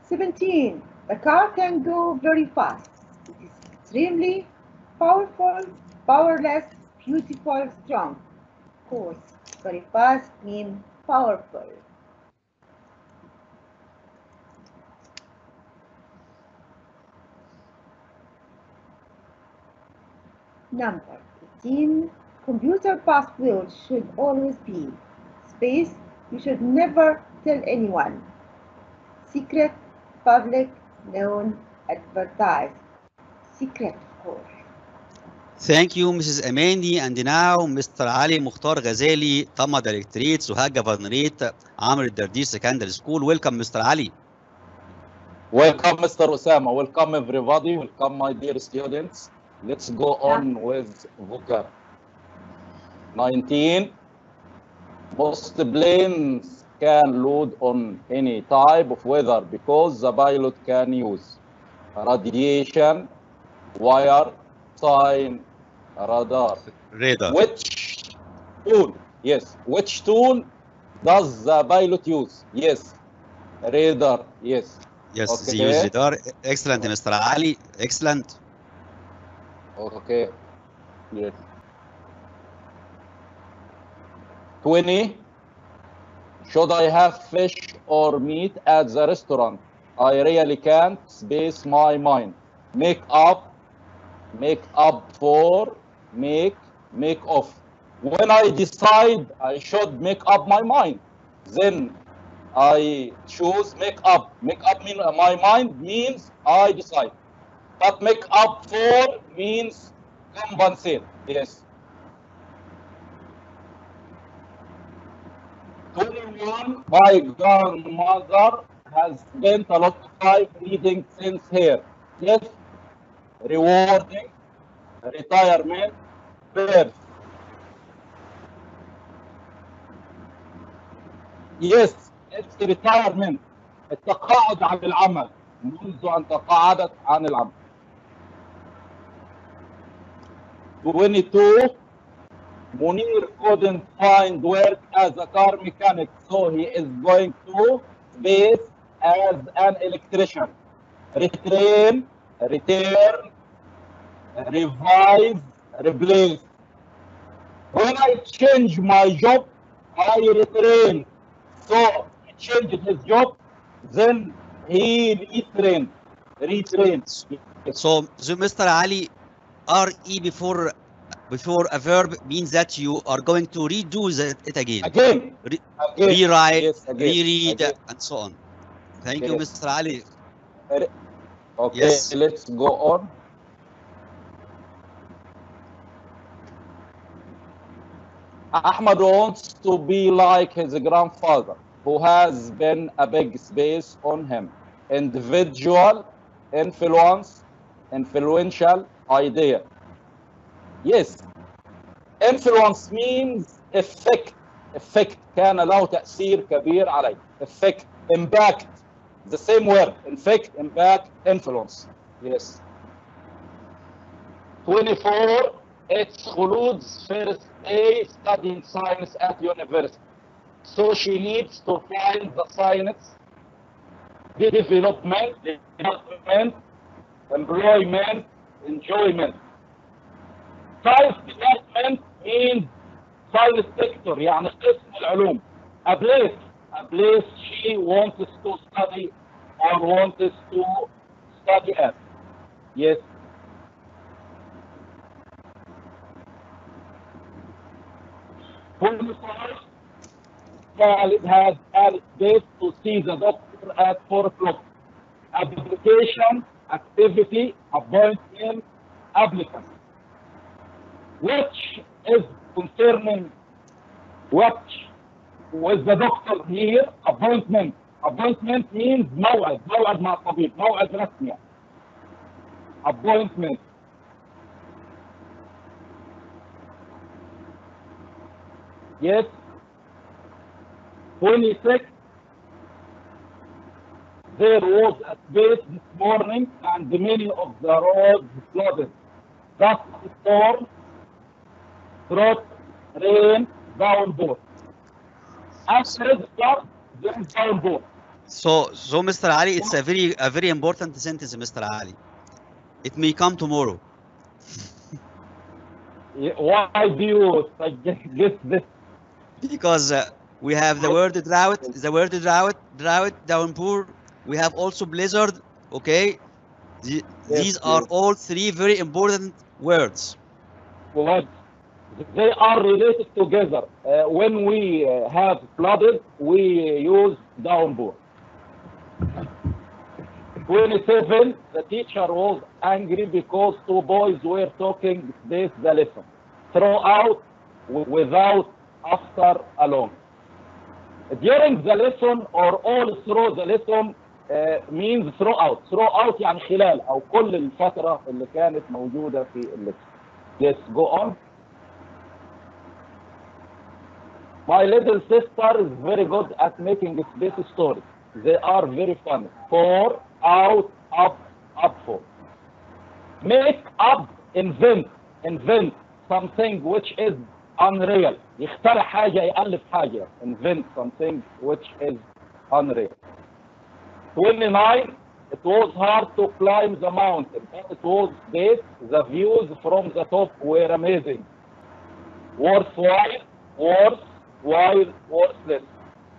Seventeen. The car can go very fast. It is extremely powerful, powerless, beautiful, strong. Of course, very fast means powerful. Number 18. Computer password should always be space. You should never tell anyone. Secret, public, known, advertised. Secret, of course. Thank you, Mrs. Amani. And now, Mr. Ali Mukhtar Ghazali, Tama Directorate, Suhag Governorate, Amr Dardir Secondary School. Welcome, Mr. Ali. Welcome, Mr. Osama. Welcome, everybody. Welcome, my dear students. Let's go on with vocab. 19. Most planes can load on any type of weather because the pilot can use radiation, wire, sign, radar. Radar. Which tool? Yes. Which tool does the pilot use? Yes. Radar. Yes. Yes, Okay. they use radar. Excellent, Mr. Ali. Excellent. Okay. Yes. 20. Should I have fish or meat at the restaurant? I really can't space my mind. Make up, make up for, make, make off. When I decide I should make up my mind, then I choose make up. Make up mean my mind means I decide. But make up for means compensate. Yes. 21. My grandmother has spent a lot of time reading since here. Yes. Rewarding, retirement, birth. Yes, it's retirement. التقاعد عن العمل منذ أن تقاعدت عن العمل. 22 Munir couldn't find work as a car mechanic, so he is going to space as an electrician. Retrain, return, revise, replace. When I change my job, I retrain. So he changed his job, then he retrained. Retrained. So, so Mr. Ali, RE before before a verb means that you are going to redo the, it again, Again. Re- again. rewrite, Yes, again, reread, again. and so on. Thank you, Mr. Ali. Okay, Yes. let's go on. Ahmad wants to be like his grandfather, who has been a big space on him. Individual, influence, influential idea. Yes, influence means effect. effect كان له تأثير كبير علي. effect, impact. The same word, effect, impact, influence. Yes. 24, it's Khulud's first day studying science at university. So she needs to find the science, development, development, employment, enjoyment. Science development means science sector يعني قسم العلوم. A place, a place she wants to study or wants to study at. Yes. Twenty-five. Khalid has added date to see the doctor at four o'clock. Application, activity, appointment, applicant. Which is concerning what with the doctor here appointment. Appointment means موعد موعد مع الطبيب موعد رسمي appointment yes 26 there was a space this morning and the many of the roads flooded dust storm drought rain downpour after the storm there is downpour So, so Mr. Ali, it's a very, a very important sentence, Mr. Ali. It may come tomorrow. why do you suggest this Because uh, we have the word drought, the word drought, drought, downpour. We have also blizzard. Okay, The- these are all three very important words. What? They are related together. Uh, when we uh, have flooded, we use downpour. 27, the teacher was angry because two boys were talking this the lesson. Throughout, without, after, alone. During the lesson or all through the lesson uh, means throughout. Throughout يعني خلال أو كل الفترة اللي كانت موجودة في اللسن. Yes, go on. My little sister is very good at making space stories. They are very funny. For, out, up, up for. Make up, invent, invent something which is unreal. يخترع حاجة يألف حاجة. Invent something which is unreal. 29, it was hard to climb the mountain. but it was great. The views from the top were amazing. Worthwhile, worth, while, worthless.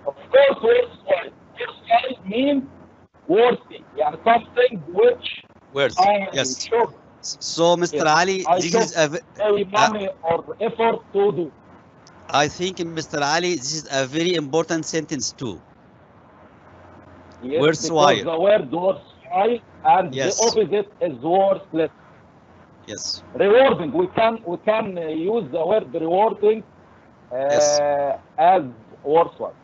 Of course, worthwhile. Worthwhile means worthy. Yeah, something which Worth. I yes. Sure. So, Mr. Yes. Ali, I this is a very uh, money uh, or effort to do. I think, Mr. Ali, this is a very important sentence too. Yes, Worthwhile. The word worthwhile and Yes. the opposite is worthless. Yes. Rewarding. We can we can uh, use the word rewarding uh, Yes. as worthwhile.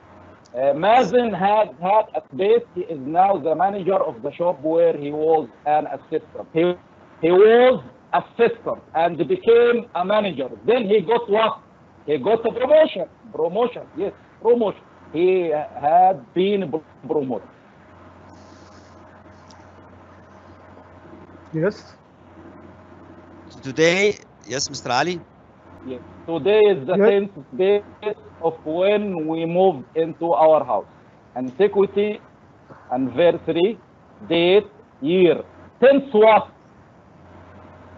Uh, Mazen had had a space. He is now the manager of the shop where he was an assistant. He he was assistant and became a manager. Then he got what? He got a promotion. Promotion. Yes, promotion. He had been promoted. Yes. Today, yes, Mr. Ali. Yes. Today is the Yes. tenth day of when we moved into our house. Antiquity, anniversary, date, year. Tenth what?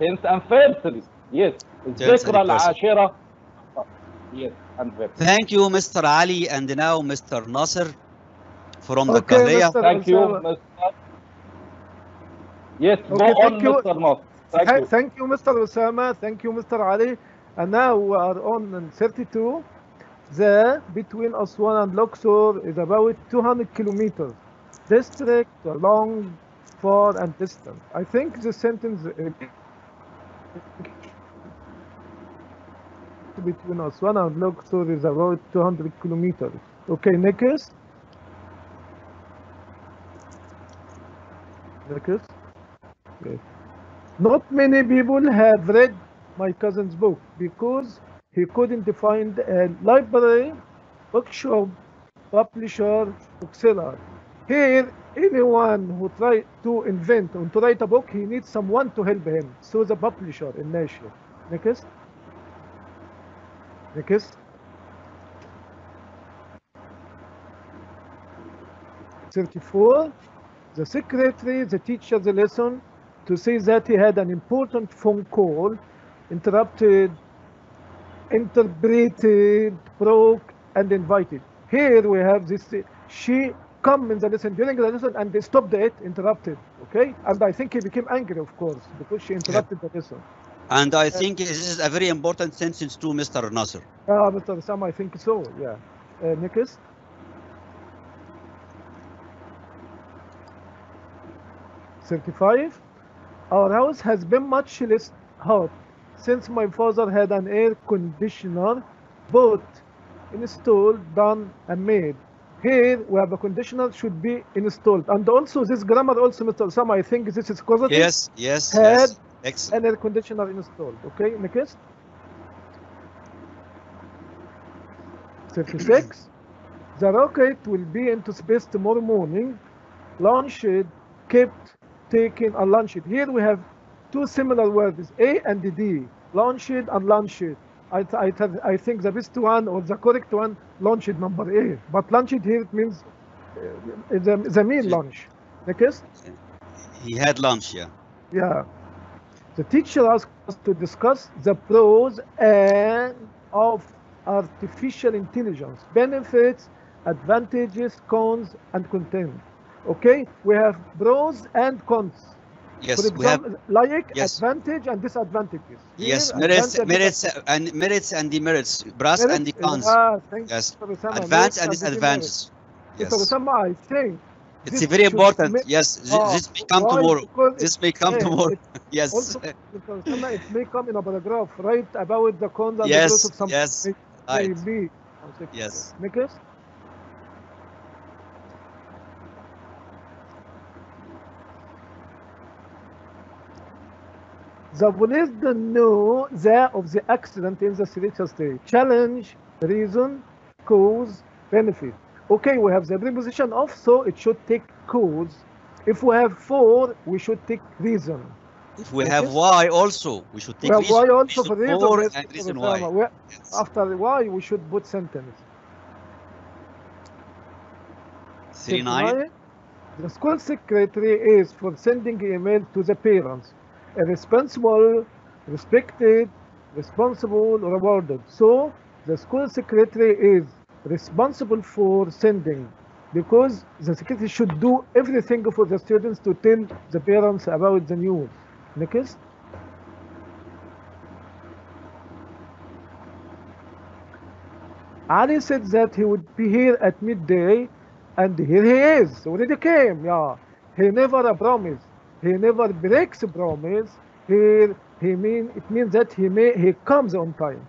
Tenth anniversary. Yes. الذكرى anniversary. العاشرة. Yes, anniversary. Thank you, Mr. Ali, and now Mr. Nasser from the Okay, Qahriya. Mr. Thank you, Osama. Mr. Yes, go Okay, on, thank you. Mr. Thank you. thank you, Mr. Osama. Thank you, Mr. Ali. And now we are on 32. The between Aswan and Luxor is about 200 kilometers. District, long, far, and distant. I think the sentence between Aswan and Luxor is about 200 kilometers. Okay, next. Next. Okay. Not many people have read my cousin's book because he couldn't find a library, bookshop, publisher, bookseller. Here, anyone who try to invent or to write a book, he needs someone to help him. So the publisher in Nashville. Next. Next. Thirty-four. The secretary, the teacher, the lesson to say that he had an important phone call, interrupted, interpreted, broke, and invited. Here we have this, uh, she come in the lesson during the lesson and they stopped it, interrupted, okay? And I think he became angry, of course, because she interrupted the lesson. And I think this is a very important sentence to Mr. Nasser. Ah, Mr. Sam, I think so, yeah. Uh, next. Thirty-five. Our house has been much less hot since my father had an air conditioner bought, installed, done, and made. Here we have a conditioner should be installed. And also this grammar also, Mr. Sam, I think this is correct. Yes, yes, Had yes. Excellent. An air conditioner installed. Okay, next. 36. The rocket will be into space tomorrow morning. Launched, kept, taken, and launched. Here we have two similar words, A and D. Launched and launched. I, I, I think the best one or the correct one, launched number A. But launched here it means uh, the, the mean launch. Next. He had lunch, yeah. Yeah. The teacher asked us to discuss the pros and of artificial intelligence, benefits, advantages, cons, and content. Okay, we have pros and cons. Yes, For we have example, like yes. advantage and disadvantages. yes Here, merits, merits and merits and demerits, pros and the merits, cons. ah, Yes, you, Mr. Osama. advantage Merits and disadvantages. Yes, I think it's very important. ma- Yes, thi- ah, this may come tomorrow. This may come yeah, tomorrow. Yes, Also. It may come in a paragraph, right, about the cons and the yes, pros of something. yes, right. be. Yes. Nicholas? The police don't know the of the accident in the serious state. Challenge, reason, cause, benefit. Okay, we have the preposition of, so it should take cause. If we have for, we should take reason. If we have Yes. why also, we should take Well, reason, why also for reason reason? for yes, and reason why. We- Yes. After why, we should put sentence. 39. The school secretary is for sending email to the parents. A responsible, respected, responsible, rewarded. So the school secretary is responsible for sending because the secretary should do everything for the students to tell the parents about the news. Next. Ali said that he would be here at midday, and here he is. Already came, yeah. He never a promise. He never breaks a promise. Here he mean it means that he may he comes on time.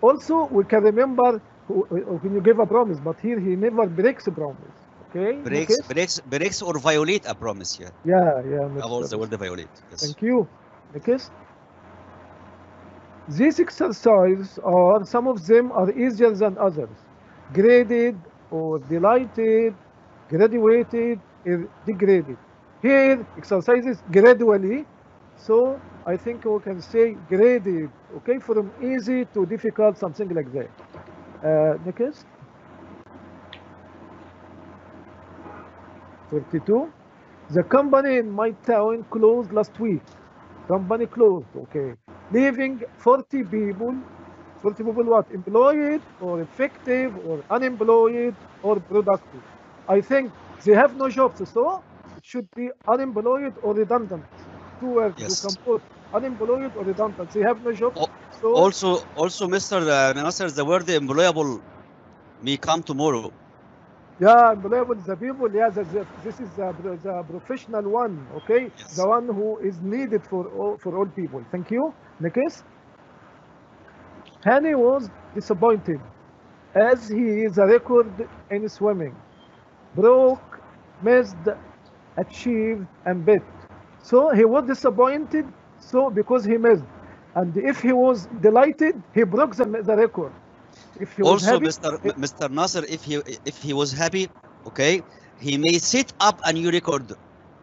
Also, we can remember who- uh, when you give a promise, but here he never breaks a promise. Okay. Breaks, breaks, breaks or violate a promise here. Yeah, yeah. Avoid Mr. the word violate. Yes. Thank you. Next. These exercises are, some of them are easier than others. Graded or delighted, graduated, or degraded. Here, exercises gradually. So I think we can say graded, okay, from easy to difficult, something like that. Uh, next. 32. The company in my town closed last week. Company closed, okay. Leaving 40 people, 40 people what? Employed or effective or unemployed or productive. I think they have no jobs, so should be unemployed or redundant. Two words Yes. you can put unemployed or redundant. They have no jobs, Al- so Also, also, Mr. uh, Nasser, the word employable may come tomorrow. Yeah, unbelievable. The people, yeah, the, the, this is the, the professional one, okay? Yes. The one who is needed for all, for all people. Thank you. Next. Hani was disappointed as he is a record in swimming. Broke, missed, achieved, and bet. So he was disappointed, so because he missed. And if he was delighted, he broke the, the record. If he was Also, happy, Mr. Mr. Nasser, if he if he was happy, okay, he may set up a new record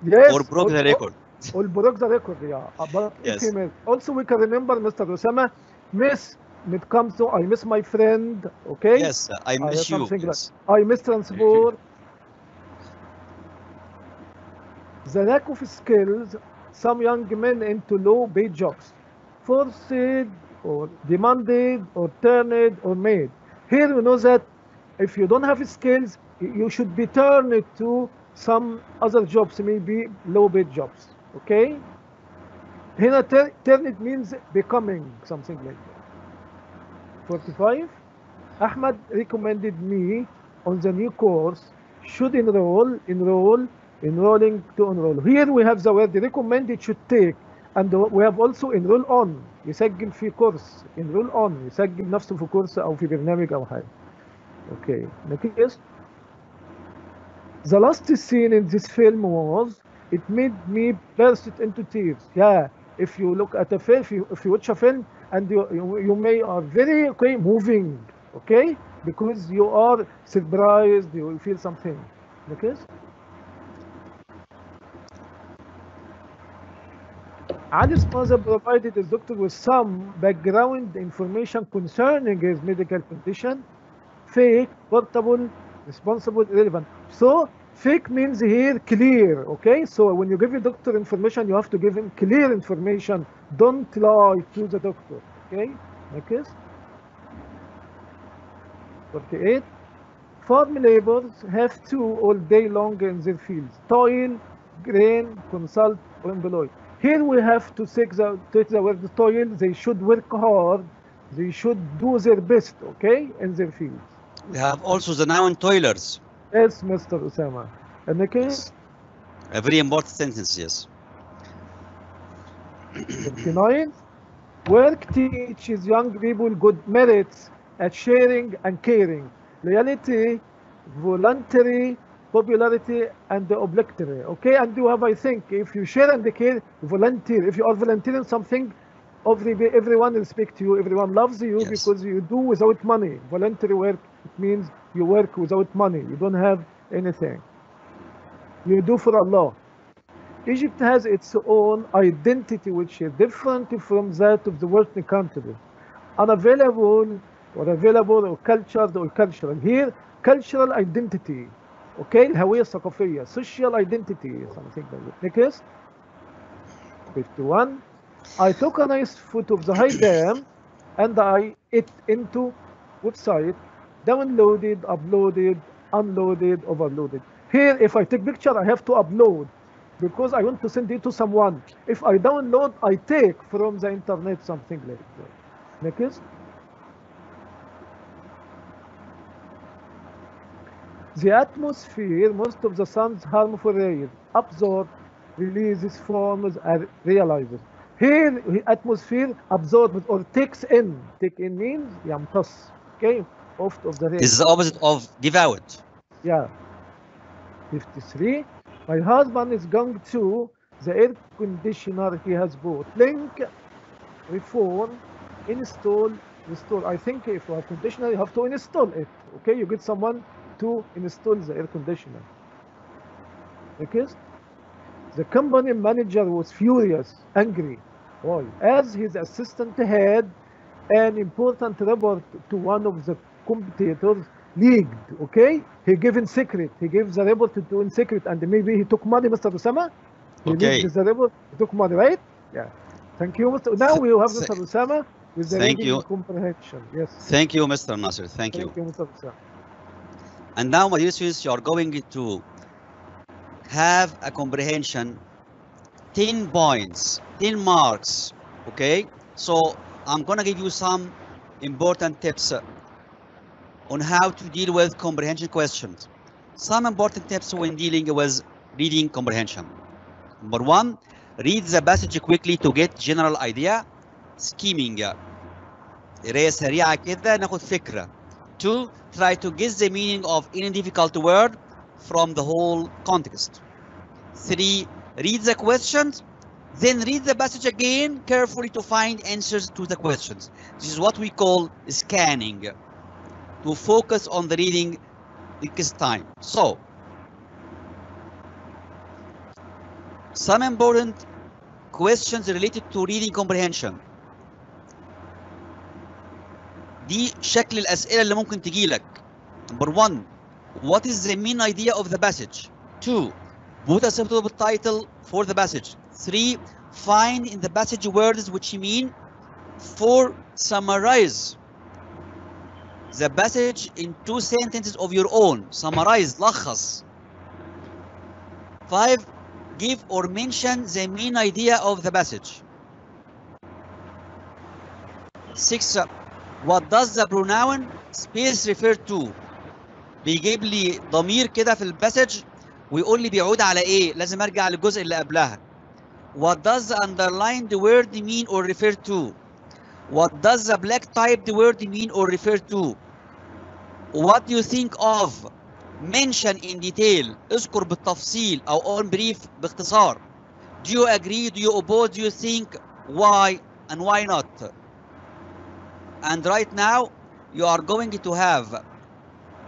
yes, or broke the record. Or broke the record, yeah. But Yes. he missed. Also, we can remember Mr. Osama, miss, when it comes to I miss my friend, okay? Yes, I miss you. something like- I miss transport. The lack of skills, some young men into low paid jobs, forced or demanded or turned or made. Here we know that if you don't have skills, you should be turned to some other jobs, maybe low paid jobs. Okay? Here, tur- turn it means becoming something like that. 45. Ahmad recommended me on the new course should enroll, enroll, enrolling to enroll. Here we have the word recommended should take and we have also enroll on يسجل في كورس enroll on يسجل نفسه في كورس او في برنامج او حاجه. Okay. Next. The last scene in this film was it made me burst into tears. Yeah, if you look at a film, if you, if you watch a film and you, you, you may are very okay moving, okay, because you are surprised, you will feel something. Okay. Ali's mother provided the doctor with some background information concerning his medical condition, fake, portable, responsible, irrelevant. So fake means here clear, okay? So when you give a doctor information, you have to give him clear information. Don't lie to the doctor, okay? Next. 48. Farm laborers have to all day long in their fields. Toil, grain, consult, or employ. Here we have to take the, take the word toil. They should work hard. They should do their best, okay, in their fields. We have also the noun toilers. Yes, Mr. Osama. And the case A very important sentence, yes. 59. Work teaches young people good merits at sharing and caring, loyalty, voluntary, popularity, and the obligatory. Okay, and you have, I think, if you share and the care, volunteer. If you are volunteering something, every, everyone respects you, everyone loves you Yes. because you do without money. Voluntary work it means you work without money. You don't have anything. You do for Allah. Egypt has its own identity which is different from that of the Western countries. Unavailable or available or cultured or cultural. Here, cultural identity. Okay, الهوية الثقافية, social identity, something like that. Next. 51. I took a nice photo of the high dam and I it into website, downloaded, uploaded, unloaded, overloaded. Here, if I take picture, I have to upload because I want to send it to someone. If I download, I take from the internet something like that. Next. The atmosphere, most of the sun's harmful rays absorbed, releases, forms, and realizes. Here, the atmosphere absorbs or takes in. Take in means yamtas, okay, off of the rays. This is the opposite of devoured. Yeah. 53. My husband is going to the air conditioner he has bought. Link, reform, install, install. I think if you have conditioner, you have to install it. Okay, you get someone to install the air conditioner. Because the company manager was furious, angry. Why? As his assistant had an important report to one of the competitors leaked, okay? He gave in secret. He gave the report to do in secret and maybe he took money, Mr. Osama? He Okay. the report, he took money, right? Yeah. Thank you, Mr. Now we have Mr. Osama with the Thank you. comprehension. Yes. Thank you, Mr. Nasser. Thank you. Thank you, Mr. Osama. And now my students, you are going to have a comprehension 10 points, 10 marks, okay? So I'm gonna give you some important tips on how to deal with comprehension questions. Some important tips when dealing with reading comprehension. Number one, read the passage quickly to get general idea. Skimming. قراية كده ناخد فكرة. Two, try to guess the meaning of any difficult word from the whole context. Three, read the questions, then read the passage again carefully to find answers to the questions. This is what we call scanning, to focus on the reading this time. So, some important questions related to reading comprehension. دي شكل الأسئلة اللي ممكن تجي لك. Number one, what is the main idea of the passage? Two, put a suitable title for the passage. Three, find in the passage words which mean. Four, summarize the passage in two sentences of your own. Summarize, لخص. Five, give or mention the main idea of the passage. Six, what does the pronoun space refer to بيجيب لي ضمير كده في الباسج ويقول لي بيعود على ايه لازم ارجع للجزء اللي قبلها what does the underlined word mean or refer to what does the black typed word mean or refer to what do you think of mention in detail اذكر بالتفصيل او on brief باختصار do you agree do you oppose do you think why and why not And right now you are going to have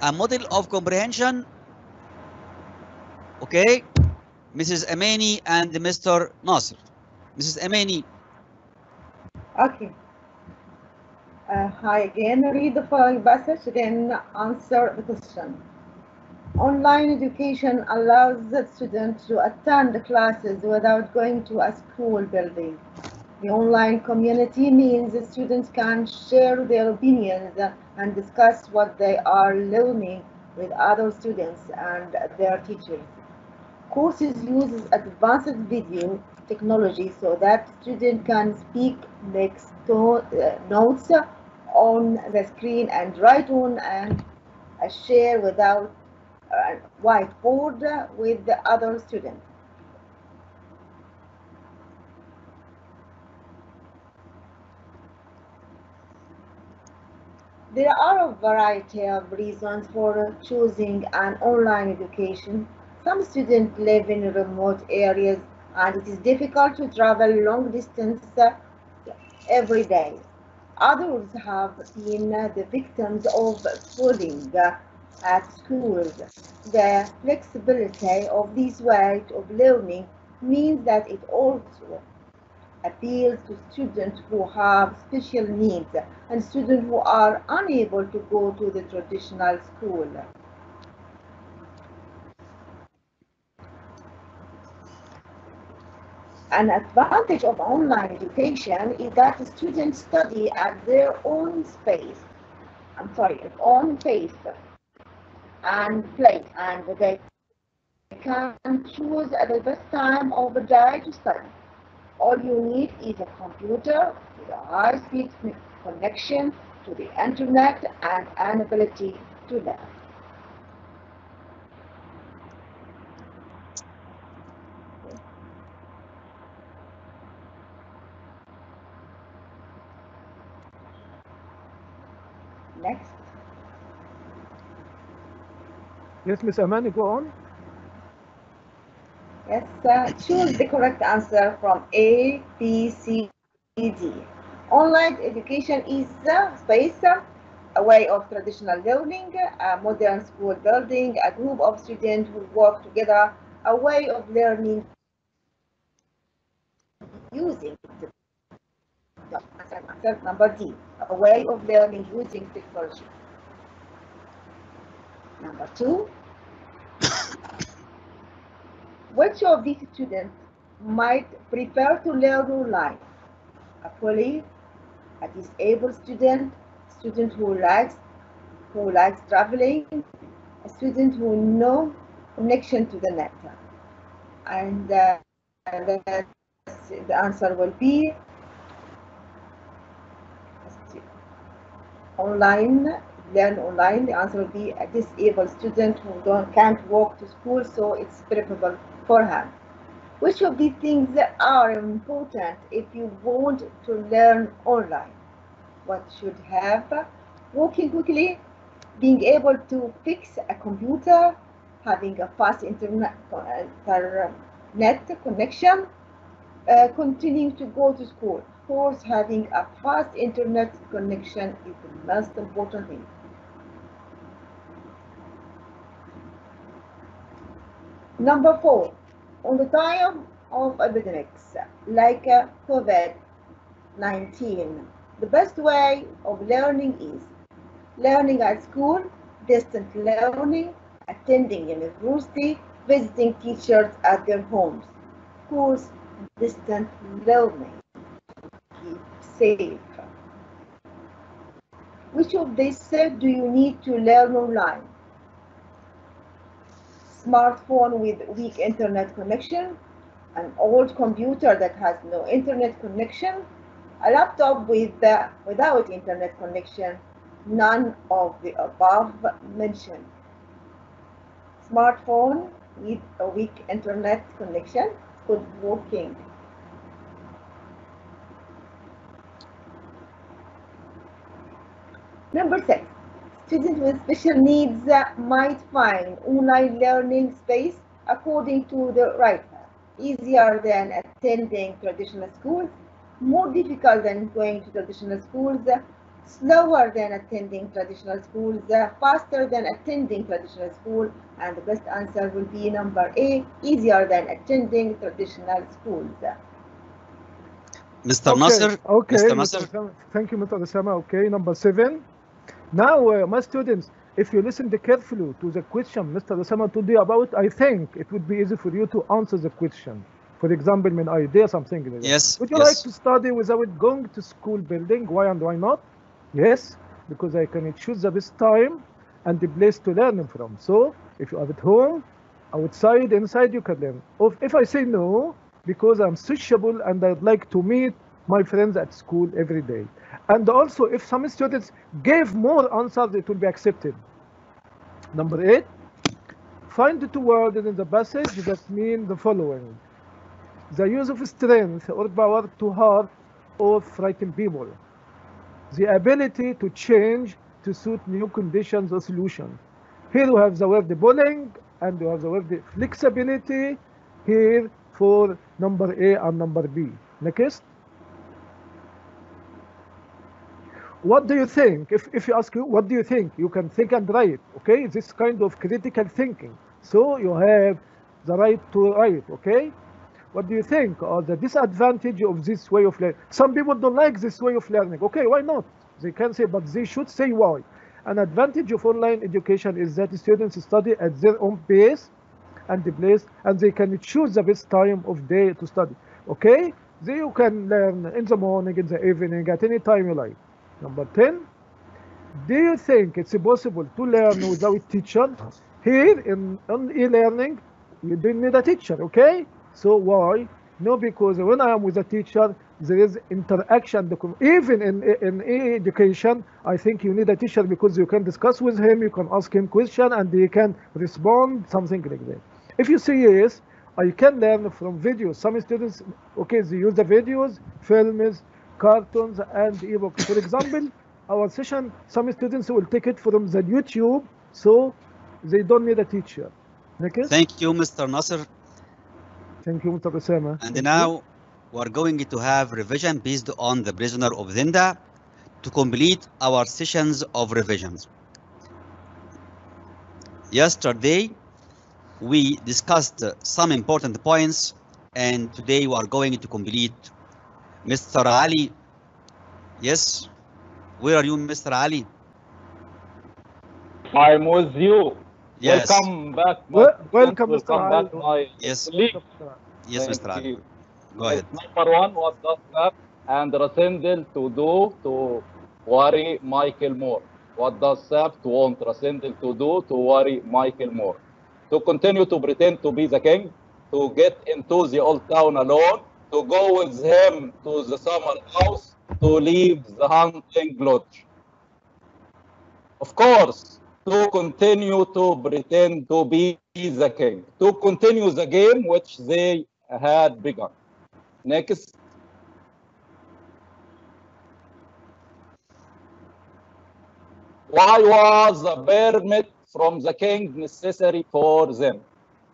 a model of comprehension okay mrs amani and mr nasir mrs amani Okay. Uh, hi again. Read the following passage, then answer the question. Online education allows the student to attend classes without going to a school building. The online community means the students can share their opinions and discuss what they are learning with other students and their teachers. Courses use advanced video technology so that students can speak, make uh, notes on the screen and write on and uh, share without uh, whiteboard with the other students. There are a variety of reasons for choosing an online education. Some students live in remote areas and it is difficult to travel long distance uh, every day. Others have been the victims of bullying uh, at schools. The flexibility of this way of learning means that it also appeals to students who have special needs and students who are unable to go to the traditional school. An advantage of online education is that students study at their own space. I'm sorry, at own pace and place, and they can choose at the best time of the day to study. All you need is a computer with a high-speed connection to the internet and an ability to learn. Next. Yes, Miss Amani, go on. Yes, uh, choose the correct answer from A, B, C, D. Online education is a space, a way of traditional learning, a modern school building, a group of students who work together, a way of learning using answer number D, a way of learning using technology. Number two, which of these students might prefer to learn online? A colleague, a disabled student, student who likes who likes traveling, a student who no connection to the net. And uh, the, the answer will be online, learn online. The answer will be a disabled student who don't, can't walk to school, so it's preferable for him. Which of these things are important if you want to learn online? What should have? Walking quickly, being able to fix a computer, having a fast internet, internet connection, uh, continuing to go to school. Of course, having a fast internet connection is the most important thing. Number four, on the time of epidemics like uh, COVID-19, the best way of learning is learning at school, distant learning, attending university, visiting teachers at their homes. Of course, distant learning. Keep safe. Which of these uh, do you need to learn online? Smartphone with weak internet connection, an old computer that has no internet connection, a laptop with without internet connection, none of the above mentioned. Smartphone with a weak internet connection, good working. Number six, students with special needs uh, might find online learning space according to the writer easier than attending traditional schools, more difficult than going to traditional schools, slower than attending traditional schools, faster than attending traditional school, and the best answer will be number A, easier than attending traditional schools. Mr. Okay, Nasser, okay, Mr. Mr. Nasser, Thank you, Mr. Osama. Okay, number seven. Now, uh, my students, if you listen carefully to the question Mr. Osama told you about, I think it would be easy for you to answer the question. For example, when I dare something like yes, Would you like to study without going to school building? Why and why not? Yes, because I can choose the best time and the place to learn from. So if you are at home, outside, inside, you can learn. If I say no, because I'm sociable and I'd like to meet my friends at school every day. And also, if some students gave more answers, it will be accepted. Number eight, find the two words in the passage that mean the following. The use of strength or power to hurt or frighten people. The ability to change to suit new conditions or solutions. Here we have the word bullying and we have the word flexibility here for number A and number B. Next. What do you think? If, if you ask you, what do you think? You can think and write, okay? This kind of critical thinking. So you have the right to write, okay? What do you think are the disadvantage of this way of learning? Some people don't like this way of learning. Okay, why not? They can say, but they should say why. An advantage of online education is that students study at their own pace and the place, and they can choose the best time of day to study. Okay? Then you can learn in the morning, in the evening, at any time you like. Number 10, do you think it's possible to learn without teacher? Here in on e-learning, you don't need a teacher, okay? So why? No, because when I am with a teacher, there is interaction. Even in in e-education, I think you need a teacher because you can discuss with him, you can ask him question, and he can respond something like that. If you say yes, I can learn from videos. Some students, okay, they use the videos, films, cartoons, and ebooks. For example, our session, some students will take it from the YouTube, so they don't need a teacher. Next. Thank you, Mr. Nasser. Thank you, Mr. Osama. And Thank you. now we're going to have revision based on the prisoner of Zenda to complete our sessions of revisions. Yesterday, we discussed some important points, and today we are going to complete. Mr. Ali Yes. Where are you, Mr. Ali? I'm with you. Yes. Welcome back. my Wel- welcome, Mr. Welcome back, my Yes. colleague. Yes, Thank Mr. Ali. you. Go ahead. Number one, was does Sapt and Rassendyll to do to worry Michael Moore? What does Sapt to want Rassendyll to do to worry Michael Moore? To continue to pretend to be the king, to get into the old town alone, to go with him to the summer house, to leave the hunting lodge. Of course, to continue to pretend to be the king, to continue the game which they had begun. Next. Why was the permit from the king necessary for them?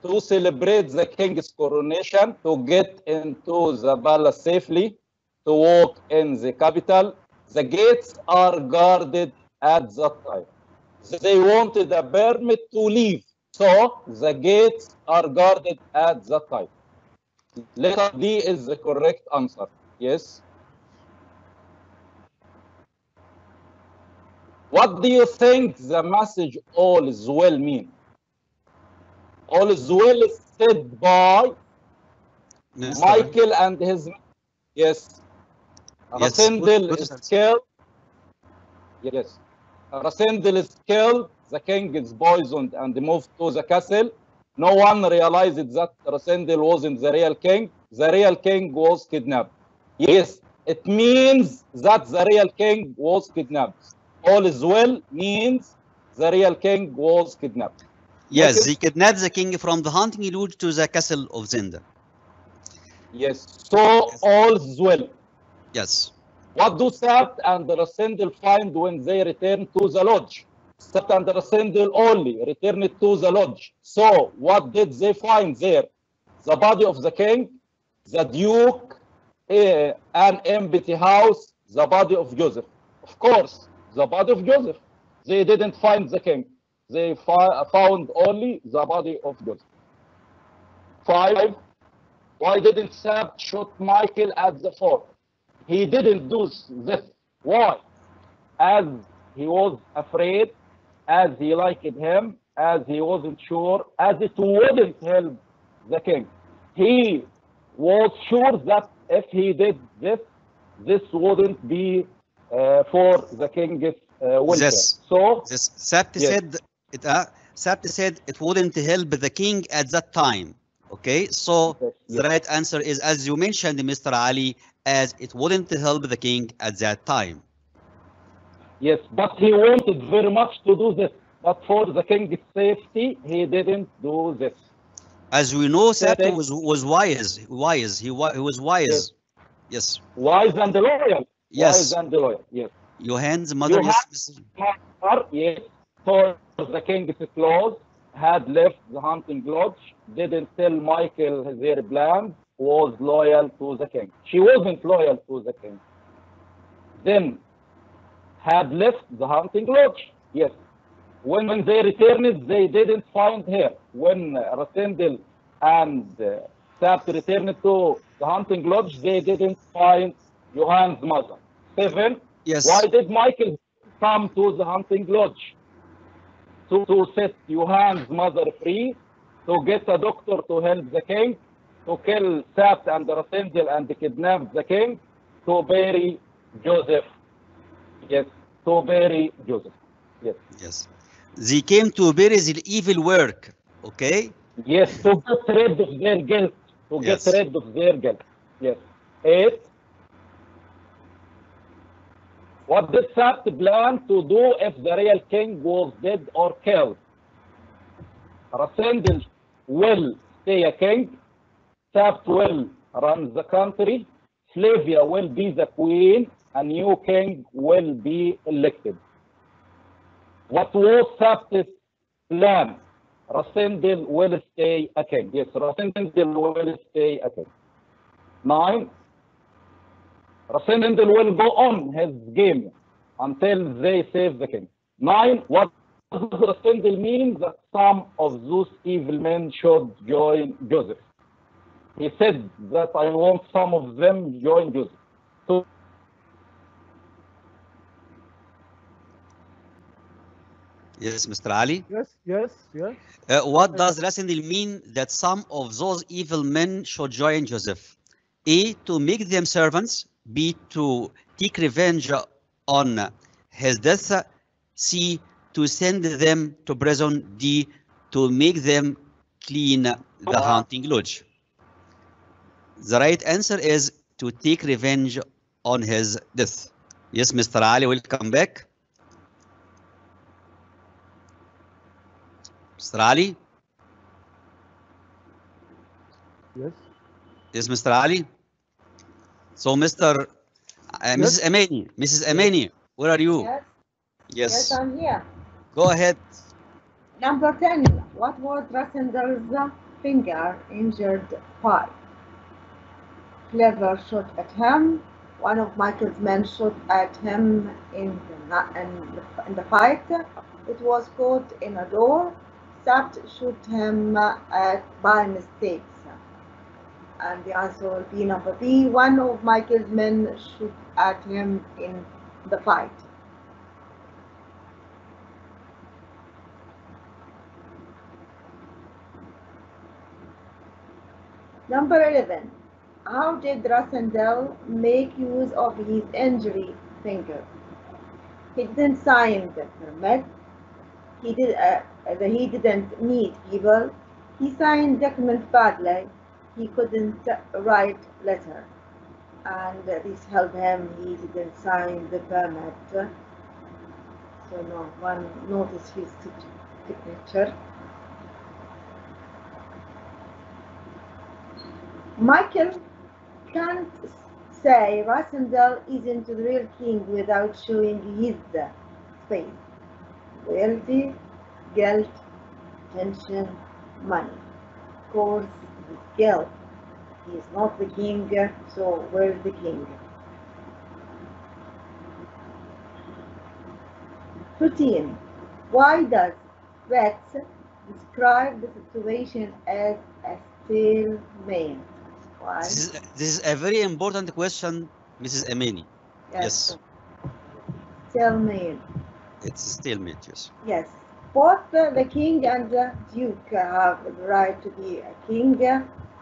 To celebrate the king's coronation, to get into the palace safely, to walk in the capital. The gates are guarded at that time. They wanted a permit to leave, so the gates are guarded at that time. Letter D is the correct answer. Yes. What do you think the message all is well mean? All is well said by. Ali. Michael and his Yes, yes. Rassendyll is killed. Yes. Rassendyll is killed. The king is poisoned and moved to the castle. No one realized that Rassendyll wasn't the real king. The real king was kidnapped. Yes, it means that the real king was kidnapped. All is well means the real king was kidnapped. Yes, Michael? they kidnapped the king from the hunting lodge to the castle of Zenda. Yes, so all is well. Yes. What do Sapt and Rassendyll find when they return to the lodge? Sapt and Rassendyll only returned to the lodge. So what did they find there? The body of the king, the duke, eh, an empty house, the body of Joseph. Of course, the body of Joseph. They didn't find the king. They found only the body of Joseph. Five, why didn't Sapt shoot Michael at the fort? he didn't do this. Why? As he was afraid, as he liked him, as he wasn't sure, as it wouldn't help the king. He was sure that if he did this, this wouldn't be uh, for the king's uh, welfare. Yes. So, This Sapt Yes. said it. Uh, Sapt said it wouldn't help the king at that time. Okay, so Yes, the right answer is, as you mentioned, Mr. Ali, as it wouldn't help the king at that time. yes, but he wanted very much to do this. But for the king's safety, he didn't do this. As we know, Correct. was was wise. Wise. He, wa- he was wise. Yes. Wise and loyal. Yes. Wise and loyal. Yes. Johann's mother. Yes. Mother, yes, for the king's clothes, had left the hunting lodge, didn't tell Michael their plans, was loyal to the king. She wasn't loyal to the king. Then had left the hunting lodge, yes. When, when they returned, they didn't find her. When Rassendyll and uh, Sapt returned to the hunting lodge, they didn't find Johann's mother. Seven, Yes. why did Michael come to the hunting lodge? To, to set Johann's mother free, to get a doctor to help the king, to kill Sapt and Rassendyll and to kidnap the king, to bury Joseph. Yes, to bury Joseph. Yes. Yes. They came to bury the evil work. Okay. Yes, to get rid of their guilt. To Yes. get rid of their guilt. Yes. Eight. What did Sapt plan to do if the real king was dead or killed? Rassendyll will stay a king. Sapt will run the country. Flavia will be the queen. A new king will be elected. What was Sapt's plan? Rassendyll will stay a king. Yes, Rassendyll will stay a king. Nine. Rassendyll will go on his game until they save the king. Nine, what does Rassendyll mean? That some of those evil men should join Joseph. He said that I want some of them join Joseph. So Yes, Mr. Ali. Yes, yes, yes. Uh, what does Rassendyll mean that some of those evil men should join Joseph? A. To make them servants. B. To take revenge on his death. C. To send them to prison. D. To make them clean the hunting lodge. The right answer is to take revenge on his death. Yes, Mr. Ali, welcome back. Mr. Ali? Yes. Yes, Mr. Ali. So, Mr. Uh, Mrs. Amani, Mrs. Amani, where are you? Yes, Yes. yes, I'm here. Go ahead. Number 10. What was Rassendyll's finger injured by? Clever shot at him. One of Michael's men shot at him in the, in the, in the fight. It was caught in a door. Sapt shoot him uh, at, by mistake. And the answer will be number B. One of Michael's men shoot at him in the fight. Number 11. How did Rassendyll make use of his injury finger? He didn't sign the permit. He did. Uh, he didn't meet people. He signed documents badly. He couldn't write letter, and this helped him. He didn't sign the permit. So no one noticed his signature. Michael can't say Rassendyll isn't the real king without showing his face. Loyalty, guilt, tension, money. Of course, guilt. He is not the king, so where's the king? 13. Why does Rex describe the situation as a stalemate? Why? This is, this is a very important question, Mrs. Emini. Yes. Stalemate. It's stalemate, yes. Yes. Both the king and the duke have the right to be a king.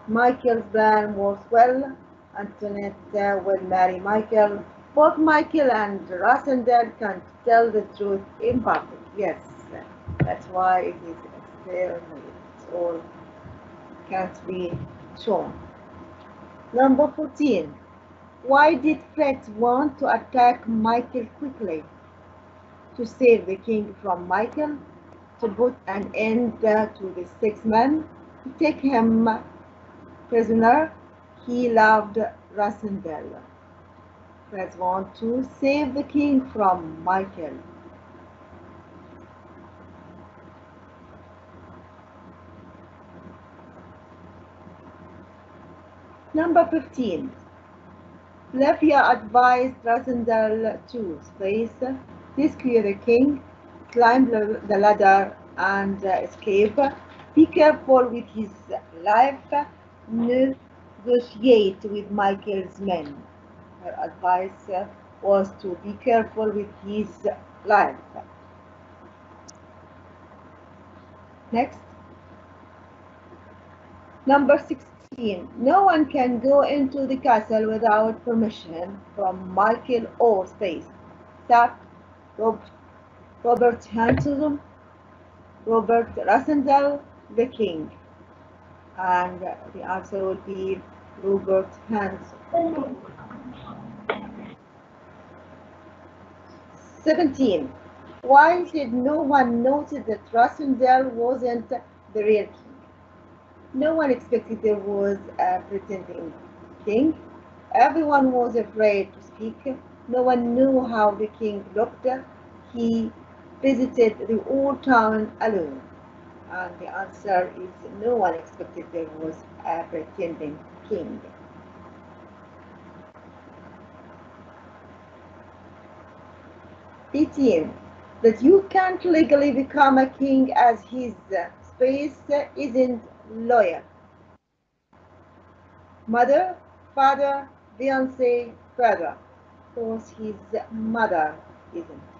Michael's plan works well. Antoinette uh, will marry Michael. Both Michael and Rassendyll can't tell the truth in public. Yes, that's why it is stalemate. It's all can't be shown. Number 14. Why did Fred want to attack Michael quickly? To save the king from Michael, to put an end uh, to the six men, to take him prisoner. He loved Rassendyll. Fred want to save the king from Michael. Number 15. Flavia advised Rassendyll to space, rescue the king, climb the the ladder and uh, escape. Be careful with his life, negotiate with Michael's men. Her advice was to be careful with his life. Next. Number 16. No one can go into the castle without permission from Michael or Space. Rob, Robert Hanson, Robert Rassendyll, the king. And the answer would be Robert Hanson. 17. Why did no one notice that Rassendyll wasn't the real king? No one expected there was a pretending king. Everyone was afraid to speak. No one knew how the king looked. He visited the old town alone. And the answer is no one expected there was a pretending king. Eighteen. That you can't legally become a king as his space isn't loyal. Mother, father, fiance, brother. Of course, his mother isn't.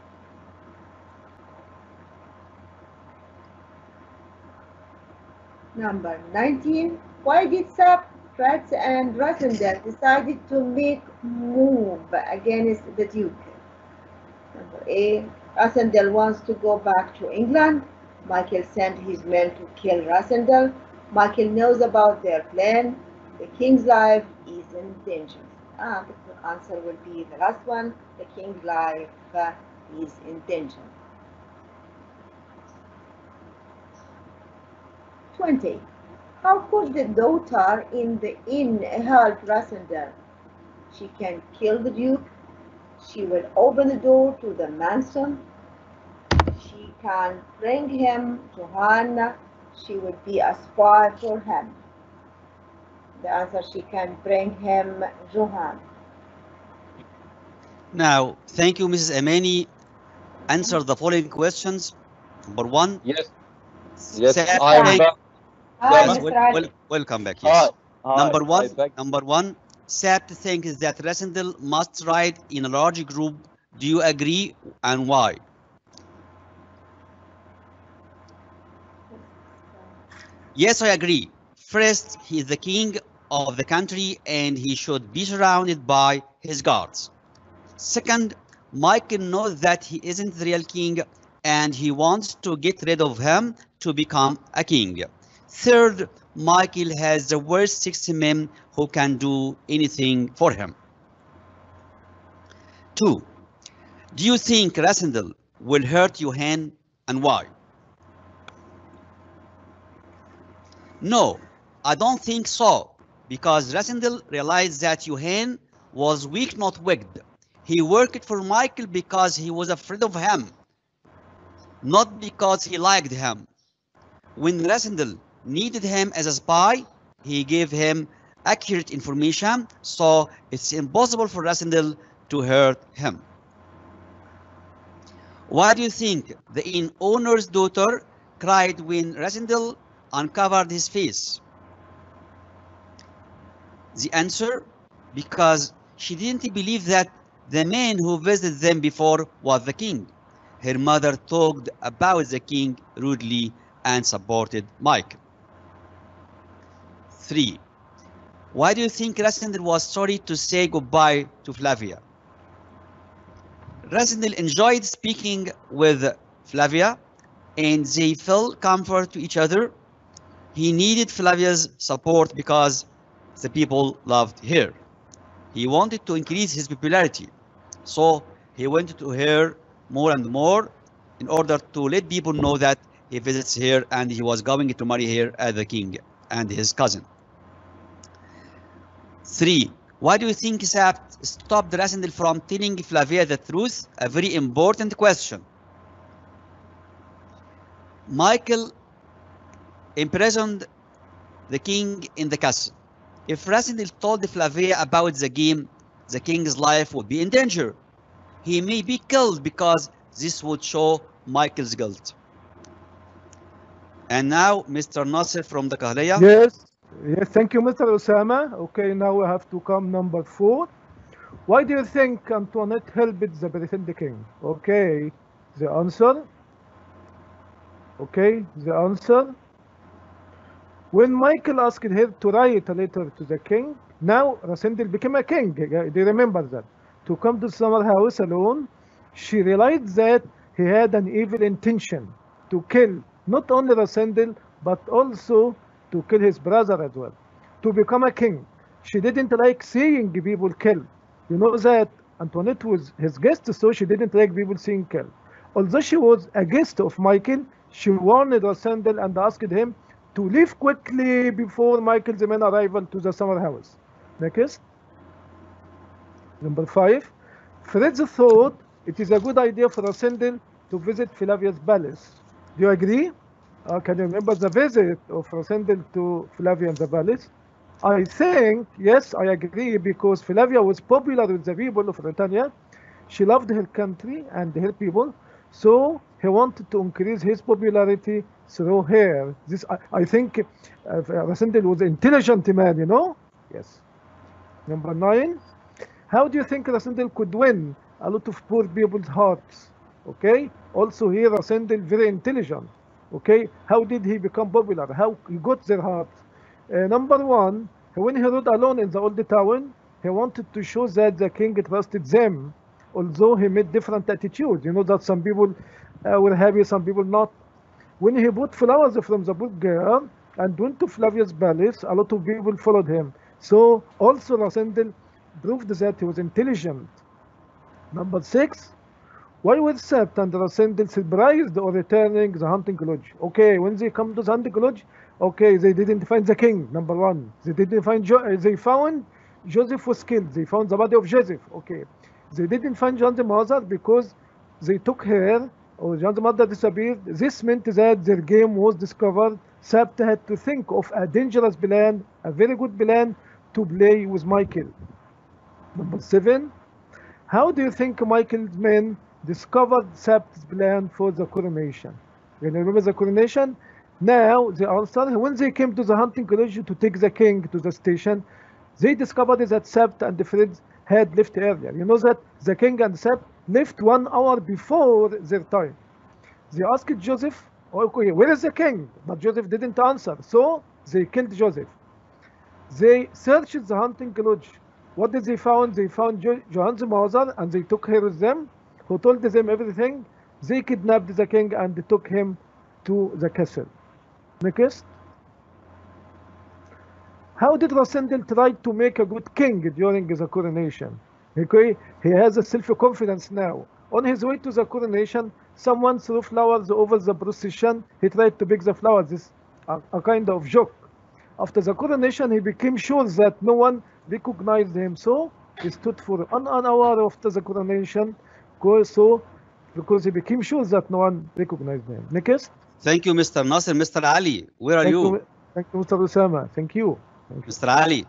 Number 19. Why did Fritz, and Rassendyll decided to make move against the Duke? Number A. Rassendyll wants to go back to England. Michael sent his men to kill Rassendyll. Michael knows about their plan. The king's life is in danger. And the answer will be the last one. The king's life uh, is in danger. 20. How could the daughter in the inn help Rassendyll? She can kill the duke. She will open the door to the mansion. She can bring him to Hannah. She would be a spy for him. The answer, she can bring him Johann. Now, thank you, Mrs. Amani. Answer the following questions. Number one, Yes. Yes, Sap I am back. Hi, Yes. Mr. wel- Ali. wel- welcome back. Yes. Hi. Number one, back. number one, Sapt is that Rassendyll must ride in a large group. Do you agree and why? Yes, I agree. First, he is the king of the country and he should be surrounded by his guards. Second, Michael knows that he isn't the real king and he wants to get rid of him to become a king. Third, Michael has the worst six men who can do anything for him. Two, do you think Rassendyll will hurt Johann and why? No, I don't think so, because Rassendyll realized that Johann was weak, not wicked. He worked for Michael because he was afraid of him, not because he liked him. When Rassendyll needed him as a spy, he gave him accurate information, so it's impossible for Rassendyll to hurt him. Why do you think the inn owner's daughter cried when Rassendyll uncovered his face? The answer, because she didn't believe that the man who visited them before was the king. Her mother talked about the king rudely and supported Mike. Three, why do you think Rassendyll was sorry to say goodbye to Flavia? Rassendyll enjoyed speaking with Flavia and they felt comfort to each other. He needed Flavia's support because the people loved her. He wanted to increase his popularity. So he went to her more and more in order to let people know that he visits here and he was going to marry her as the king and his cousin. Three, why do you think Sapt stopped Rassendyll from telling Flavia the truth? A very important question. Michael imprisoned the king in the castle. If Rassendyll told Flavia about the game, the king's life would be in danger. He may be killed because this would show Michael's guilt. And now, Mr. Nasser from Dakahlia. Yes, yes, thank you, Mr. Osama. Okay, now we have to come number four. Why do you think Antoinette helped the pretend king? Okay, the answer. Okay, the answer. When Michael asked her to write a letter to the king, now Rassendyll became a king. Do you remember that? To come to summer house alone, she realized that he had an evil intention to kill not only Rassendyll, but also to kill his brother as well, to become a king. She didn't like seeing people killed. You know that Antoinette was his guest, so she didn't like people seeing killed. Although she was a guest of Michael, she warned Rassendyll and asked him to leave quickly before Michael's men arrival to the summer house. Next. Number five. Fritz thought it is a good idea for Rassendyll to visit Flavia's palace. Do you agree? Uh, can you remember the visit of Rassendyll to Flavia in the palace? I think, yes, I agree, because Flavia was popular with the people of Britannia. She loved her country and her people, so he wanted to increase his popularity through her. This, I, I think, uh, Rassendyll was an intelligent man, you know? Yes. Number nine, how do you think Rassendyll could win a lot of poor people's hearts? Okay. Also here, Rassendyll very intelligent. Okay, how did he become popular? How he got their hearts? Uh, number one, when he rode alone in the old town, he wanted to show that the king trusted them, although he made different attitudes. You know that some people uh, were happy, some people not. When he bought flowers from the girl and went to Flavia's palace, a lot of people followed him. So also Rassendyll proved that he was intelligent. Number six, why were Sapt and Rassendyll surprised or returning the hunting lodge? Okay, when they come to the hunting lodge, okay, they didn't find the king, number one. They didn't find, jo uh, they found Joseph was killed. They found the body of Joseph, okay. They didn't find Johann's mother because they took her or Johann's mother disappeared. This meant that their game was discovered. Sapt had to think of a dangerous plan, a very good plan to play with Michael. Number seven, how do you think Michael's men discovered Sapt's plan for the coronation? You remember the coronation? Now the answer, when they came to the hunting lodge to take the king to the station, they discovered that Sapt and the friends had left earlier. You know that the king and Sapt left one hour before their time. They asked Joseph, okay, where is the king? But Joseph didn't answer. So they killed Joseph. They searched the hunting lodge. What did they found? They found jo Johann's mother and they took her with them, who told them everything. They kidnapped the king and took him to the castle. Next. How did Rassendyll try to make a good king during the coronation? Okay, he has a self-confidence now. On his way to the coronation, someone threw flowers over the procession. He tried to pick the flowers. This a, a kind of joke. After the coronation, he became sure that no one recognized him. So he stood for an, an hour after the coronation. So because he became sure that no one recognized him. Next. Thank you, Mr. Nasser. Mr. Ali, where are Thank you? you, thank you, Mr. Osama. Thank you. Thank you. Mr. Ali.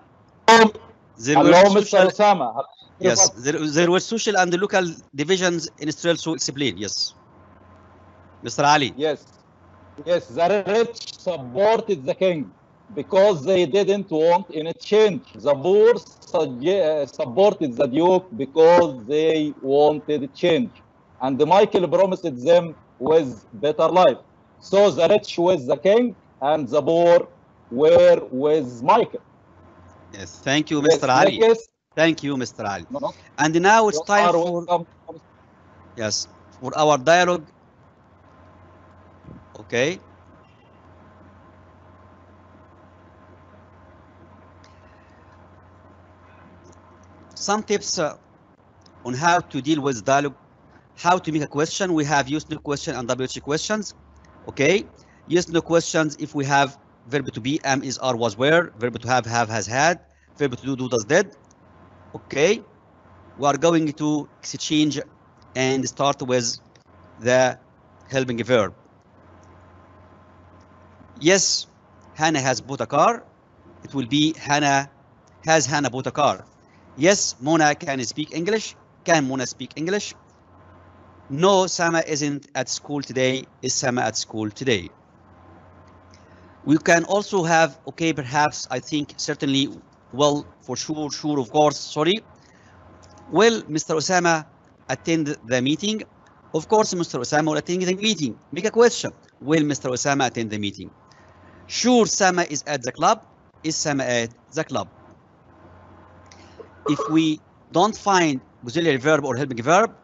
Um, there Hello, Mr. social, Osama. yes, there, there were social and local divisions in Israel, so explain, yes. Mr. Ali. Yes. Yes, the rich supported the king because they didn't want any change. The poor uh, supported the duke because they wanted change. And Michael promised them with better life. So the rich with the king and the poor were with Michael. Yes, thank you, Yes, Mr. Ali. Yes. Thank you, Mr. Ali. No, no. And now it's You time for welcome. yes for our dialogue. Okay. Some tips uh, on how to deal with dialogue, how to make a question. We have yes no question and WH questions. Okay. Yes no questions if we have verb to be am is are was where, verb to have have has had, verb to do do does did. Okay. We are going to exchange and start with the helping verb. Yes, Hannah has bought a car. It will be Hannah has Hannah bought a car. Yes, Mona can speak English. Can Mona speak English? No, Sama isn't at school today. Is Sama at school today? We can also have, okay, perhaps, I think, certainly, well, for sure, sure, of course, sorry. Will Mr. Osama attend the meeting? Of course, Mr. Osama will attend the meeting. Make a question. Will Mr. Osama attend the meeting? Sure, Sama is at the club. Is Sama at the club? If we don't find auxiliary verb or helping verb,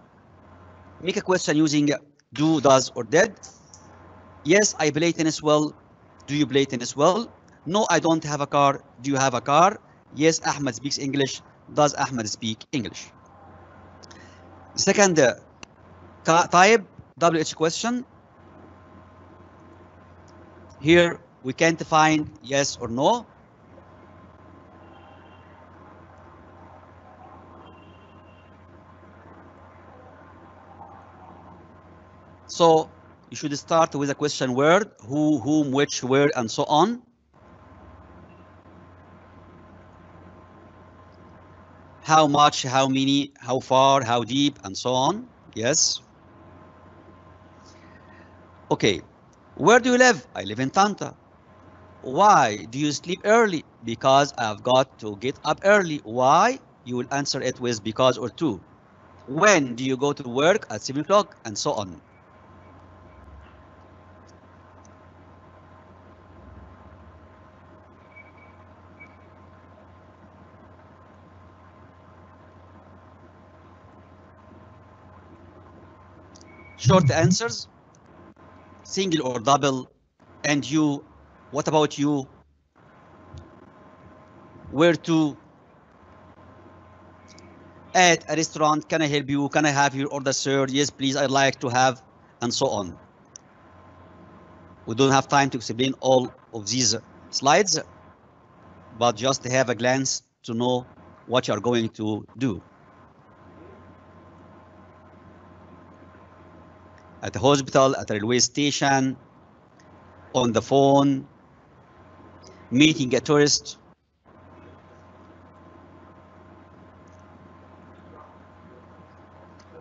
make a question using do, does, or did. Yes, I play tennis well. Do you play tennis well? No, I don't have a car. Do you have a car? Yes, Ahmed speaks English. Does Ahmed speak English? Second uh, type, WH question. Here we can't find yes or no. So you should start with a question word, who, whom, which, where, and so on. How much, how many, how far, how deep, and so on. Yes. Okay. Where do you live? I live in Tanta. Why do you sleep early? Because I've got to get up early. Why? You will answer it with because or to. When do you go to work? At 7 o'clock, and so on. Short answers, single or double, and you, what about you? Where to? At a restaurant, can I help you? Can I have your order, sir? Yes, please, I'd like to have, and so on. We don't have time to explain all of these slides, but just have a glance to know what you are going to do. At the hospital, at the railway station, on the phone, meeting a tourist.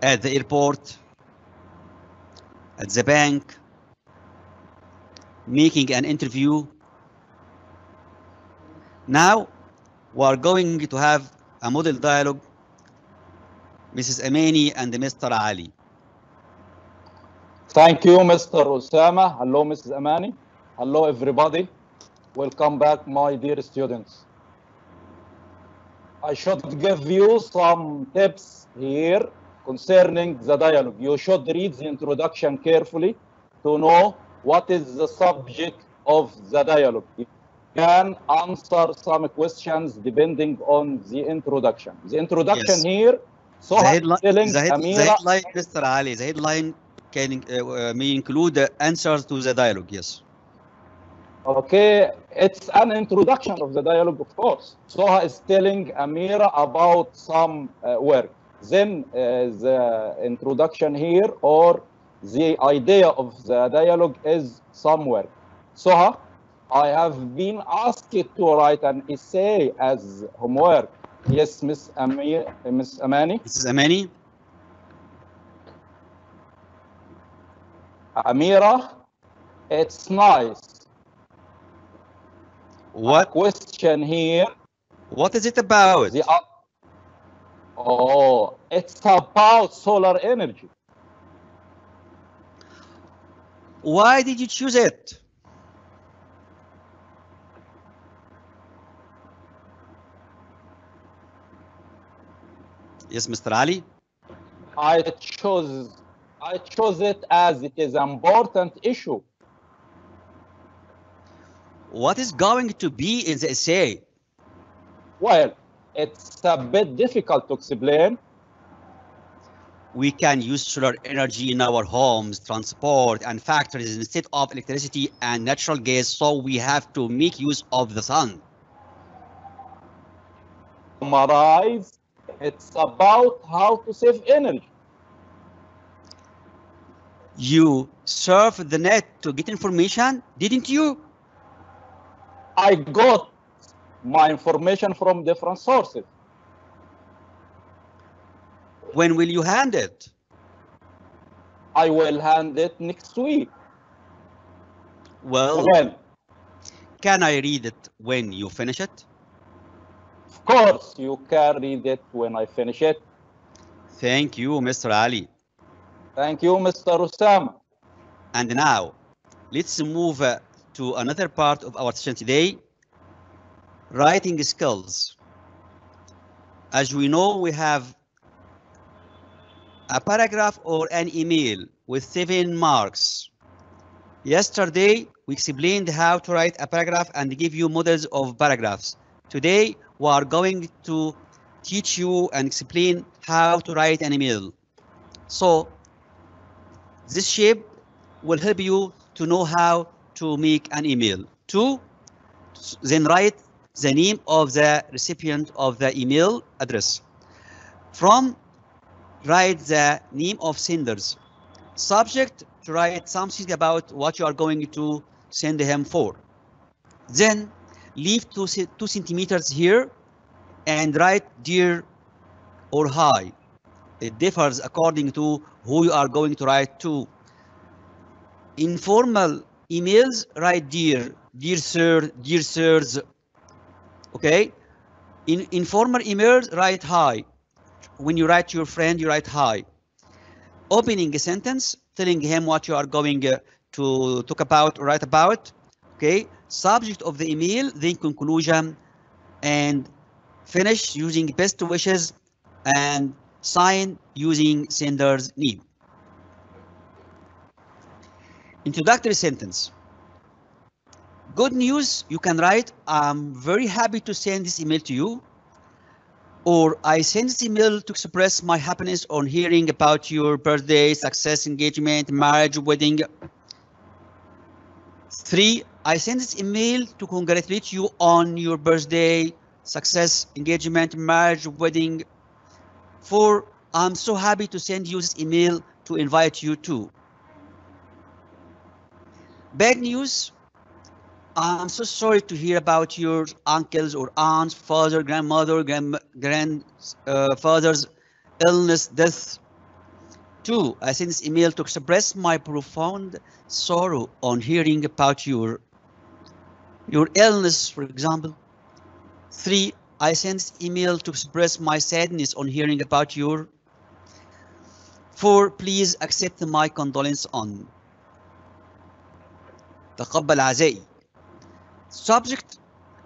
At the airport, at the bank, making an interview. Now we are going to have a model dialogue, Mrs. Amani and Mr. Ali. Thank you, Mr. Osama. Hello, Mrs. Amani. Hello, everybody. Welcome back, my dear students. I should give you some tips here concerning the dialogue. You should read the introduction carefully to know what is the subject of the dialogue. You can answer some questions depending on the introduction. The introduction Yes. here, so the headline, head, the headline, Mr. Ali, the headline can uh, uh, may include the answers to the dialogue. Yes. okay, it's an introduction of the dialogue, of course. Soha is telling Amira about some uh, work. Then uh, the introduction here or the idea of the dialogue is some work. Soha, I have been asked to write an essay as homework. Yes, Miss Amir, Miss Amani. Mrs. Amani, Amira, it's nice. what Question here. what is it about? The, uh, oh, it's about solar energy. Why did you choose it? Yes, Mr. Ali. I chose I chose it as it is an important issue. What is going to be in the essay? Well, it's a bit difficult to explain. We can use solar energy in our homes, transport, and factories instead of electricity and natural gas, so we have to make use of the sun. Summarize, it's about how to save energy. You surf the net to get information, didn't you? I got my information from different sources. When will you hand it? I will hand it next week. Well, When? can I read it when you finish it? Of course, you can read it when I finish it. Thank you, Mr. Ali. Thank you, Mr. Osama. And now, let's move uh, to another part of our session today, writing skills. As we know, we have a paragraph or an email with seven marks. Yesterday, we explained how to write a paragraph and give you models of paragraphs. Today, we are going to teach you and explain how to write an email. So, this shape will help you to know how to make an email. Two, then write the name of the recipient of the email address. From, write the name of senders. Subject, to write something about what you are going to send him for. Then, leave two, two centimeters here and write dear or hi. It differs according to who you are going to write to. Informal emails, write dear, dear sir, dear sirs. Okay? In informal emails, write hi. When you write to your friend, you write hi. Opening a sentence, telling him what you are going uh, to talk about or write about. Okay? Subject of the email, then conclusion, and finish using best wishes and sign using sender's name. Introductory sentence. Good news, you can write, I'm very happy to send this email to you. Or I send this email to express my happiness on hearing about your birthday, success, engagement, marriage, wedding. Three, I send this email to congratulate you on your birthday, success, engagement, marriage, wedding. Four, I'm so happy to send you this email to invite you to. Bad news. I'm so sorry to hear about your uncles or aunts, father, grandmother, grand grandfather's uh, illness, death. Two, I send this email to express my profound sorrow on hearing about your your illness, for example. Three, I send this email to express my sadness on hearing about your. Four, please accept my condolence on. تقبل عزائي. subject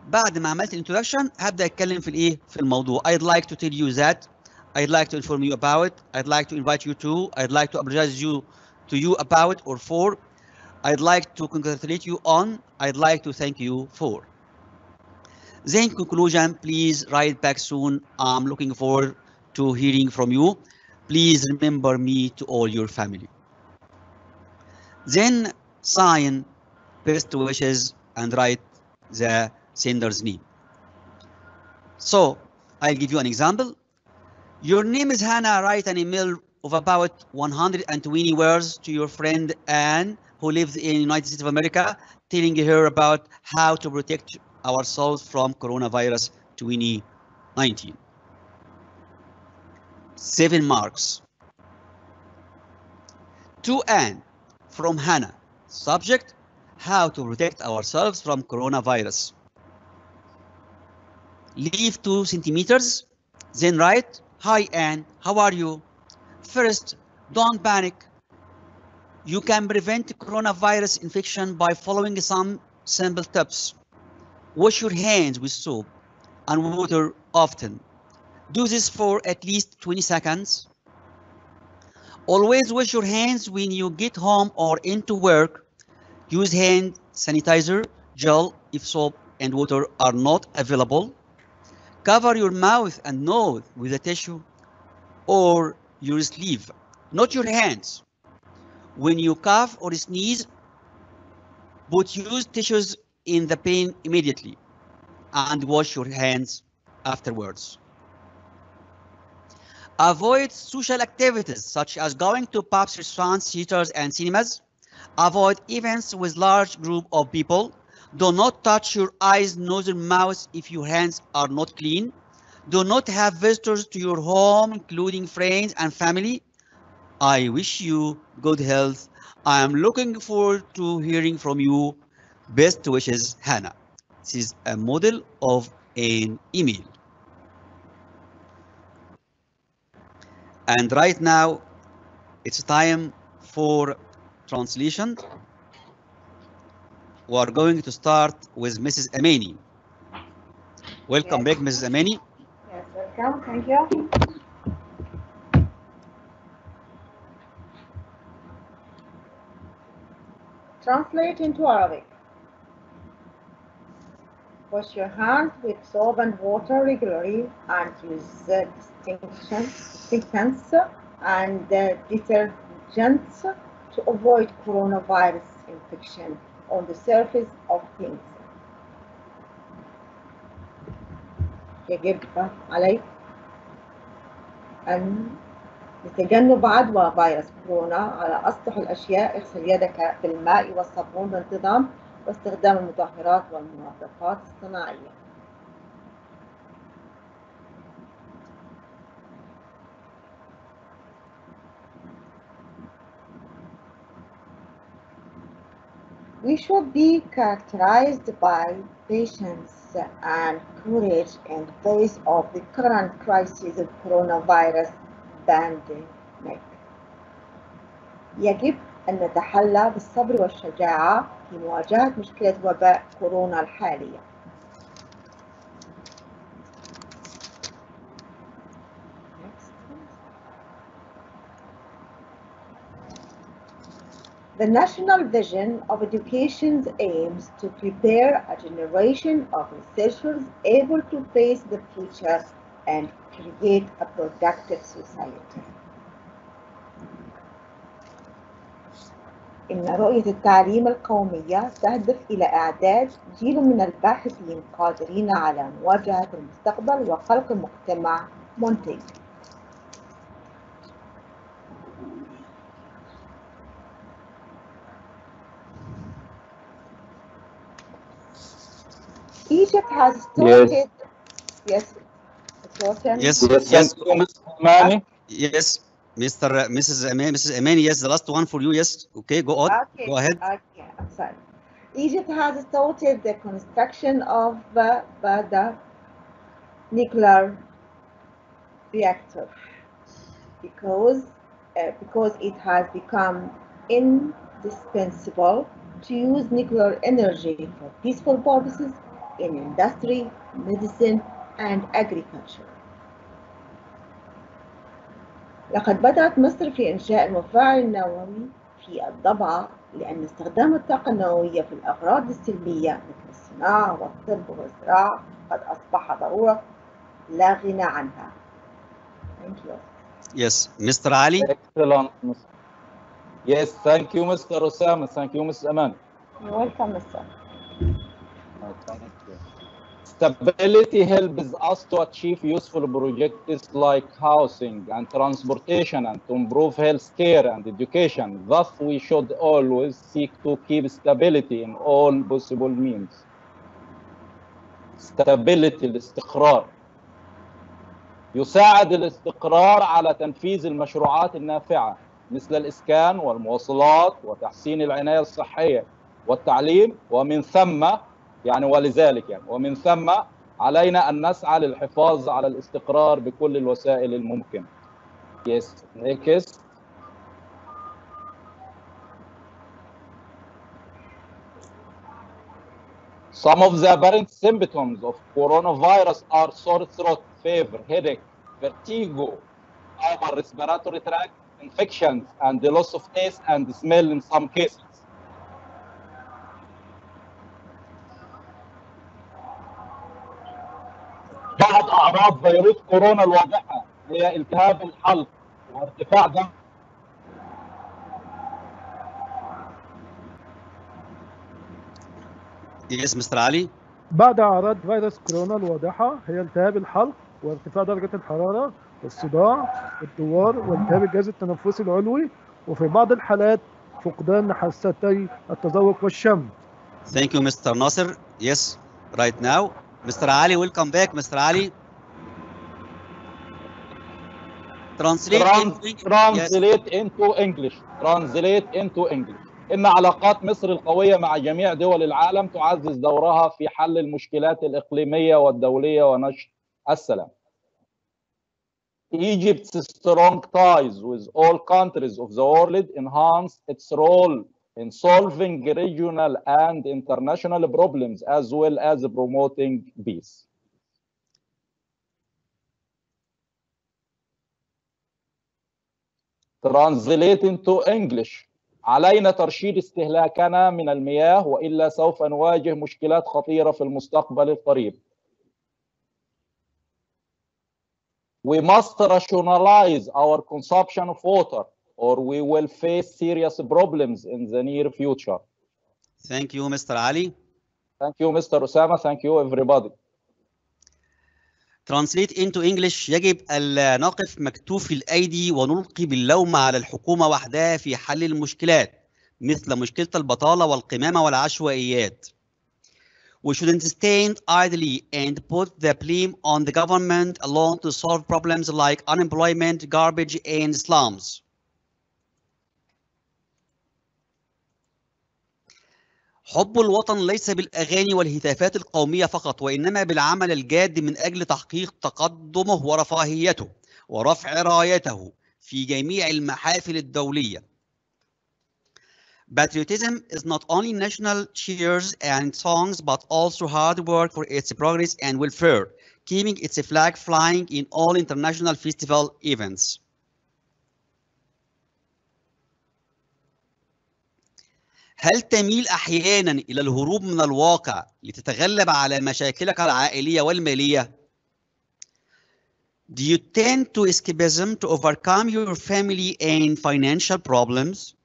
بعد ما عملت introduction هبدا اتكلم في الايه في الموضوع I'd like to tell you that I'd like to inform you about I'd like to invite you to I'd like to apologize you to you about or for I'd like to congratulate you on I'd like to thank you for then conclusion please write back soon I'm looking forward to hearing from you please remember me to all your family then sign best wishes and write the sender's name. So I'll give you an example. Your name is Hannah. Write an email of about 120 words to your friend Anne, who lives in United States of America, telling her about how to protect ourselves from coronavirus 2019. Seven marks. To Anne from Hannah. Subject how to protect ourselves from coronavirus. Leave two centimeters, then write, Hi Anne, how are you? First, don't panic. You can prevent coronavirus infection by following some simple tips. Wash your hands with soap and water often. Do this for at least 20 seconds. Always wash your hands when you get home or into work Use hand sanitizer, gel if soap and water are not available. Cover your mouth and nose with a tissue or your sleeve, not your hands. When you cough or sneeze, put use tissues in the pain immediately and wash your hands afterwards. Avoid social activities such as going to pubs, restaurants, theaters, and cinemas. Avoid events with large group of people. Do not touch your eyes, nose, and mouth if your hands are not clean. Do not have visitors to your home, including friends and family. I wish you good health. I am looking forward to hearing from you. Best wishes, Hannah. This is a model of an email. And right now, it's time for translation. We are going to start with Mrs. Amani. Welcome Yes. back, Mrs. Amani. Yes, welcome. Thank you. Translate into Arabic. Wash your hands with soap and water regularly and use uh, distinction, disinfectants and uh, detergents to avoid coronavirus infection on the surface of things. يجب عليك أن لتجنب عدوى فيروس كورونا على أسطح الأشياء اغسل يدك بالماء والصابون بانتظام واستخدام المطهرات والمنظفات الصناعية. We should be characterized by patience and courage in face of the current crisis of coronavirus pandemic. يجب أن نتحلى بالصبر والشجاعة في مواجهة مشكلة وباء كورونا الحالية. Next. The national vision of education aims to prepare a generation of researchers able to face the future and create a productive society. إن رؤية التعليم القومية تهدف إلى إعداد جيل من الباحثين قادرين على مواجهة المستقبل وخلق مجتمع منتج. Egypt has started. Yes. Yes, Yes, yes, Mr. Mani. yes. Mr. Mrs. Aman, Mrs. Amani, yes, the last one for you. Yes. Okay, go on. Okay. Go ahead. Okay, I'm sorry. Egypt has started the construction of uh, the nuclear reactor because uh, because it has become indispensable to use nuclear energy for peaceful purposes in industry, medicine, and agriculture. لقد بدأت مصر في إنشاء المفاعل النووي في الضبعة لأن استخدام الطاقة النووية في الأغراض السلمية مثل الصناعة والطب والزراعة قد أصبح ضرورة لا غنى عنها. Thank you. Yes, Mr. Ali. Excellent. Yes, thank you, Mr. Osama. Thank you, Ms. Aman. You're welcome, Mr. Stability helps us to achieve useful projects like housing and transportation and to improve health care and education. Thus, we should always seek to keep stability in all possible means. Stability الاستقرار يساعد الاستقرار على تنفيذ المشروعات النافعة مثل الإسكان والمواصلات وتحسين العناية الصحية والتعليم ومن ثم يعني ولذلك يعني ومن ثم علينا أن نسعى للحفاظ على الاستقرار بكل الوسائل الممكنة. Yes, next. Some of the apparent symptoms of coronavirus are sore throat, fever, headache, vertigo, upper respiratory tract infections, and the loss of taste and smell in some cases. بعض أعراض فيروس كورونا الواضحة هي التهاب الحلق وارتفاع دم Yes, Mr. Ali. بعد أعراض فيروس كورونا الواضحة هي التهاب الحلق وارتفاع درجة الحرارة والصداع والدوار والتهاب الجهاز التنفسي العلوي وفي بعض الحالات فقدان حاستي التذوق والشم. Thank you, Mr. Nasser. Yes, right now. Mr. Ali, welcome back, Mr. Ali. Translate into English translate into English إن علاقات مصر القوية مع جميع دول العالم تعزز دورها في حل المشكلات الإقليمية والدولية ونشر السلام. Egypt's strong ties with all countries of the world enhance its role in solving regional and international problems as well as promoting peace. Translate into English علينا ترشيد استهلاكنا من المياه والا سوف نواجه مشكلات خطيره في المستقبل القريب. We must rationalize our consumption of water or we will face serious problems in the near future. Thank you, Mr. Ali. Thank you, Mr. Osama. Thank you, everybody. Translate into English يجب ألا نقف مكتوف الأيدي ونلقي باللوم على الحكومة وحدها في حل المشكلات مثل مشكلة البطالة والقمامة والعشوائيات. We shouldn't stand idly and put the blame on the government alone to solve problems like unemployment, garbage, and slums. حب الوطن ليس بالأغاني والهتافات القومية فقط وإنما بالعمل الجاد من أجل تحقيق تقدمه ورفاهيته ورفع رايته في جميع المحافل الدولية. Patriotism is not only national cheers and songs but also hard work for its progress and welfare, keeping its flag flying in all international festival events. هل تميل أحيانا إلى الهروب من الواقع لتتغلب على مشاكلك العائليه والماليه Do you tend to escapism to overcome your family and financial problems?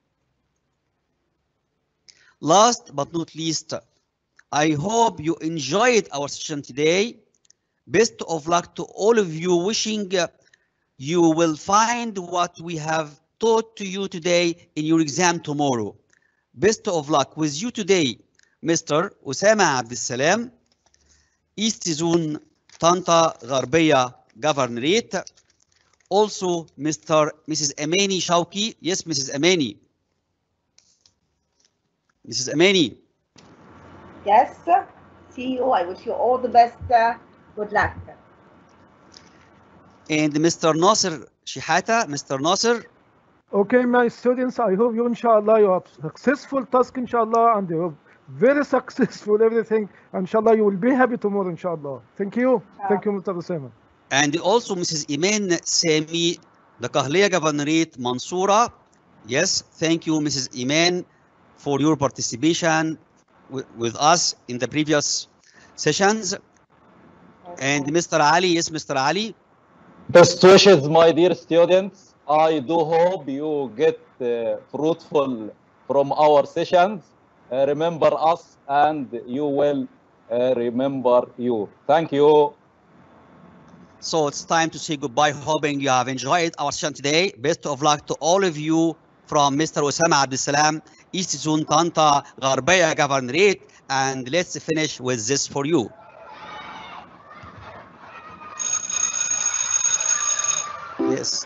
Last but not least, I hope you enjoyed our session today. Best of luck to all of you. Wishing uh, you will find what we have taught to you today in your exam tomorrow. Best of luck with you today, Mr. Osama Abdessalam, East Zone, Tanta Gharbiya Governorate. Also, Mr. Mrs. Amani Shauki. Yes, Mrs. Amani. Mrs. Amani. Yes. See you. I wish you all the best. Uh, good luck. And Mr. Nasser Shihata. Mr. Nasser. Okay, my students, I hope you, inshallah, you have successful task, inshallah, and you have very successful everything. Inshallah, you will be happy tomorrow, inshallah. Thank you. Thank you, Mr. Osama. And also Mrs. Iman Sami, Dakahlia Governorate Mansoura. Yes, thank you, Mrs. Iman, for your participation with, with us in the previous sessions. And Mr. Ali, yes, Mr. Ali. Best wishes, my dear students. I do hope you get uh, fruitful from our sessions. Uh, remember us and you will uh, remember you. Thank you. So it's time to say goodbye, hoping you have enjoyed our session today. Best of luck to all of you from Mr. Osama Abdessalam, East Zone Tanta, Gharbiya Governorate, and let's finish with this for you. Yes.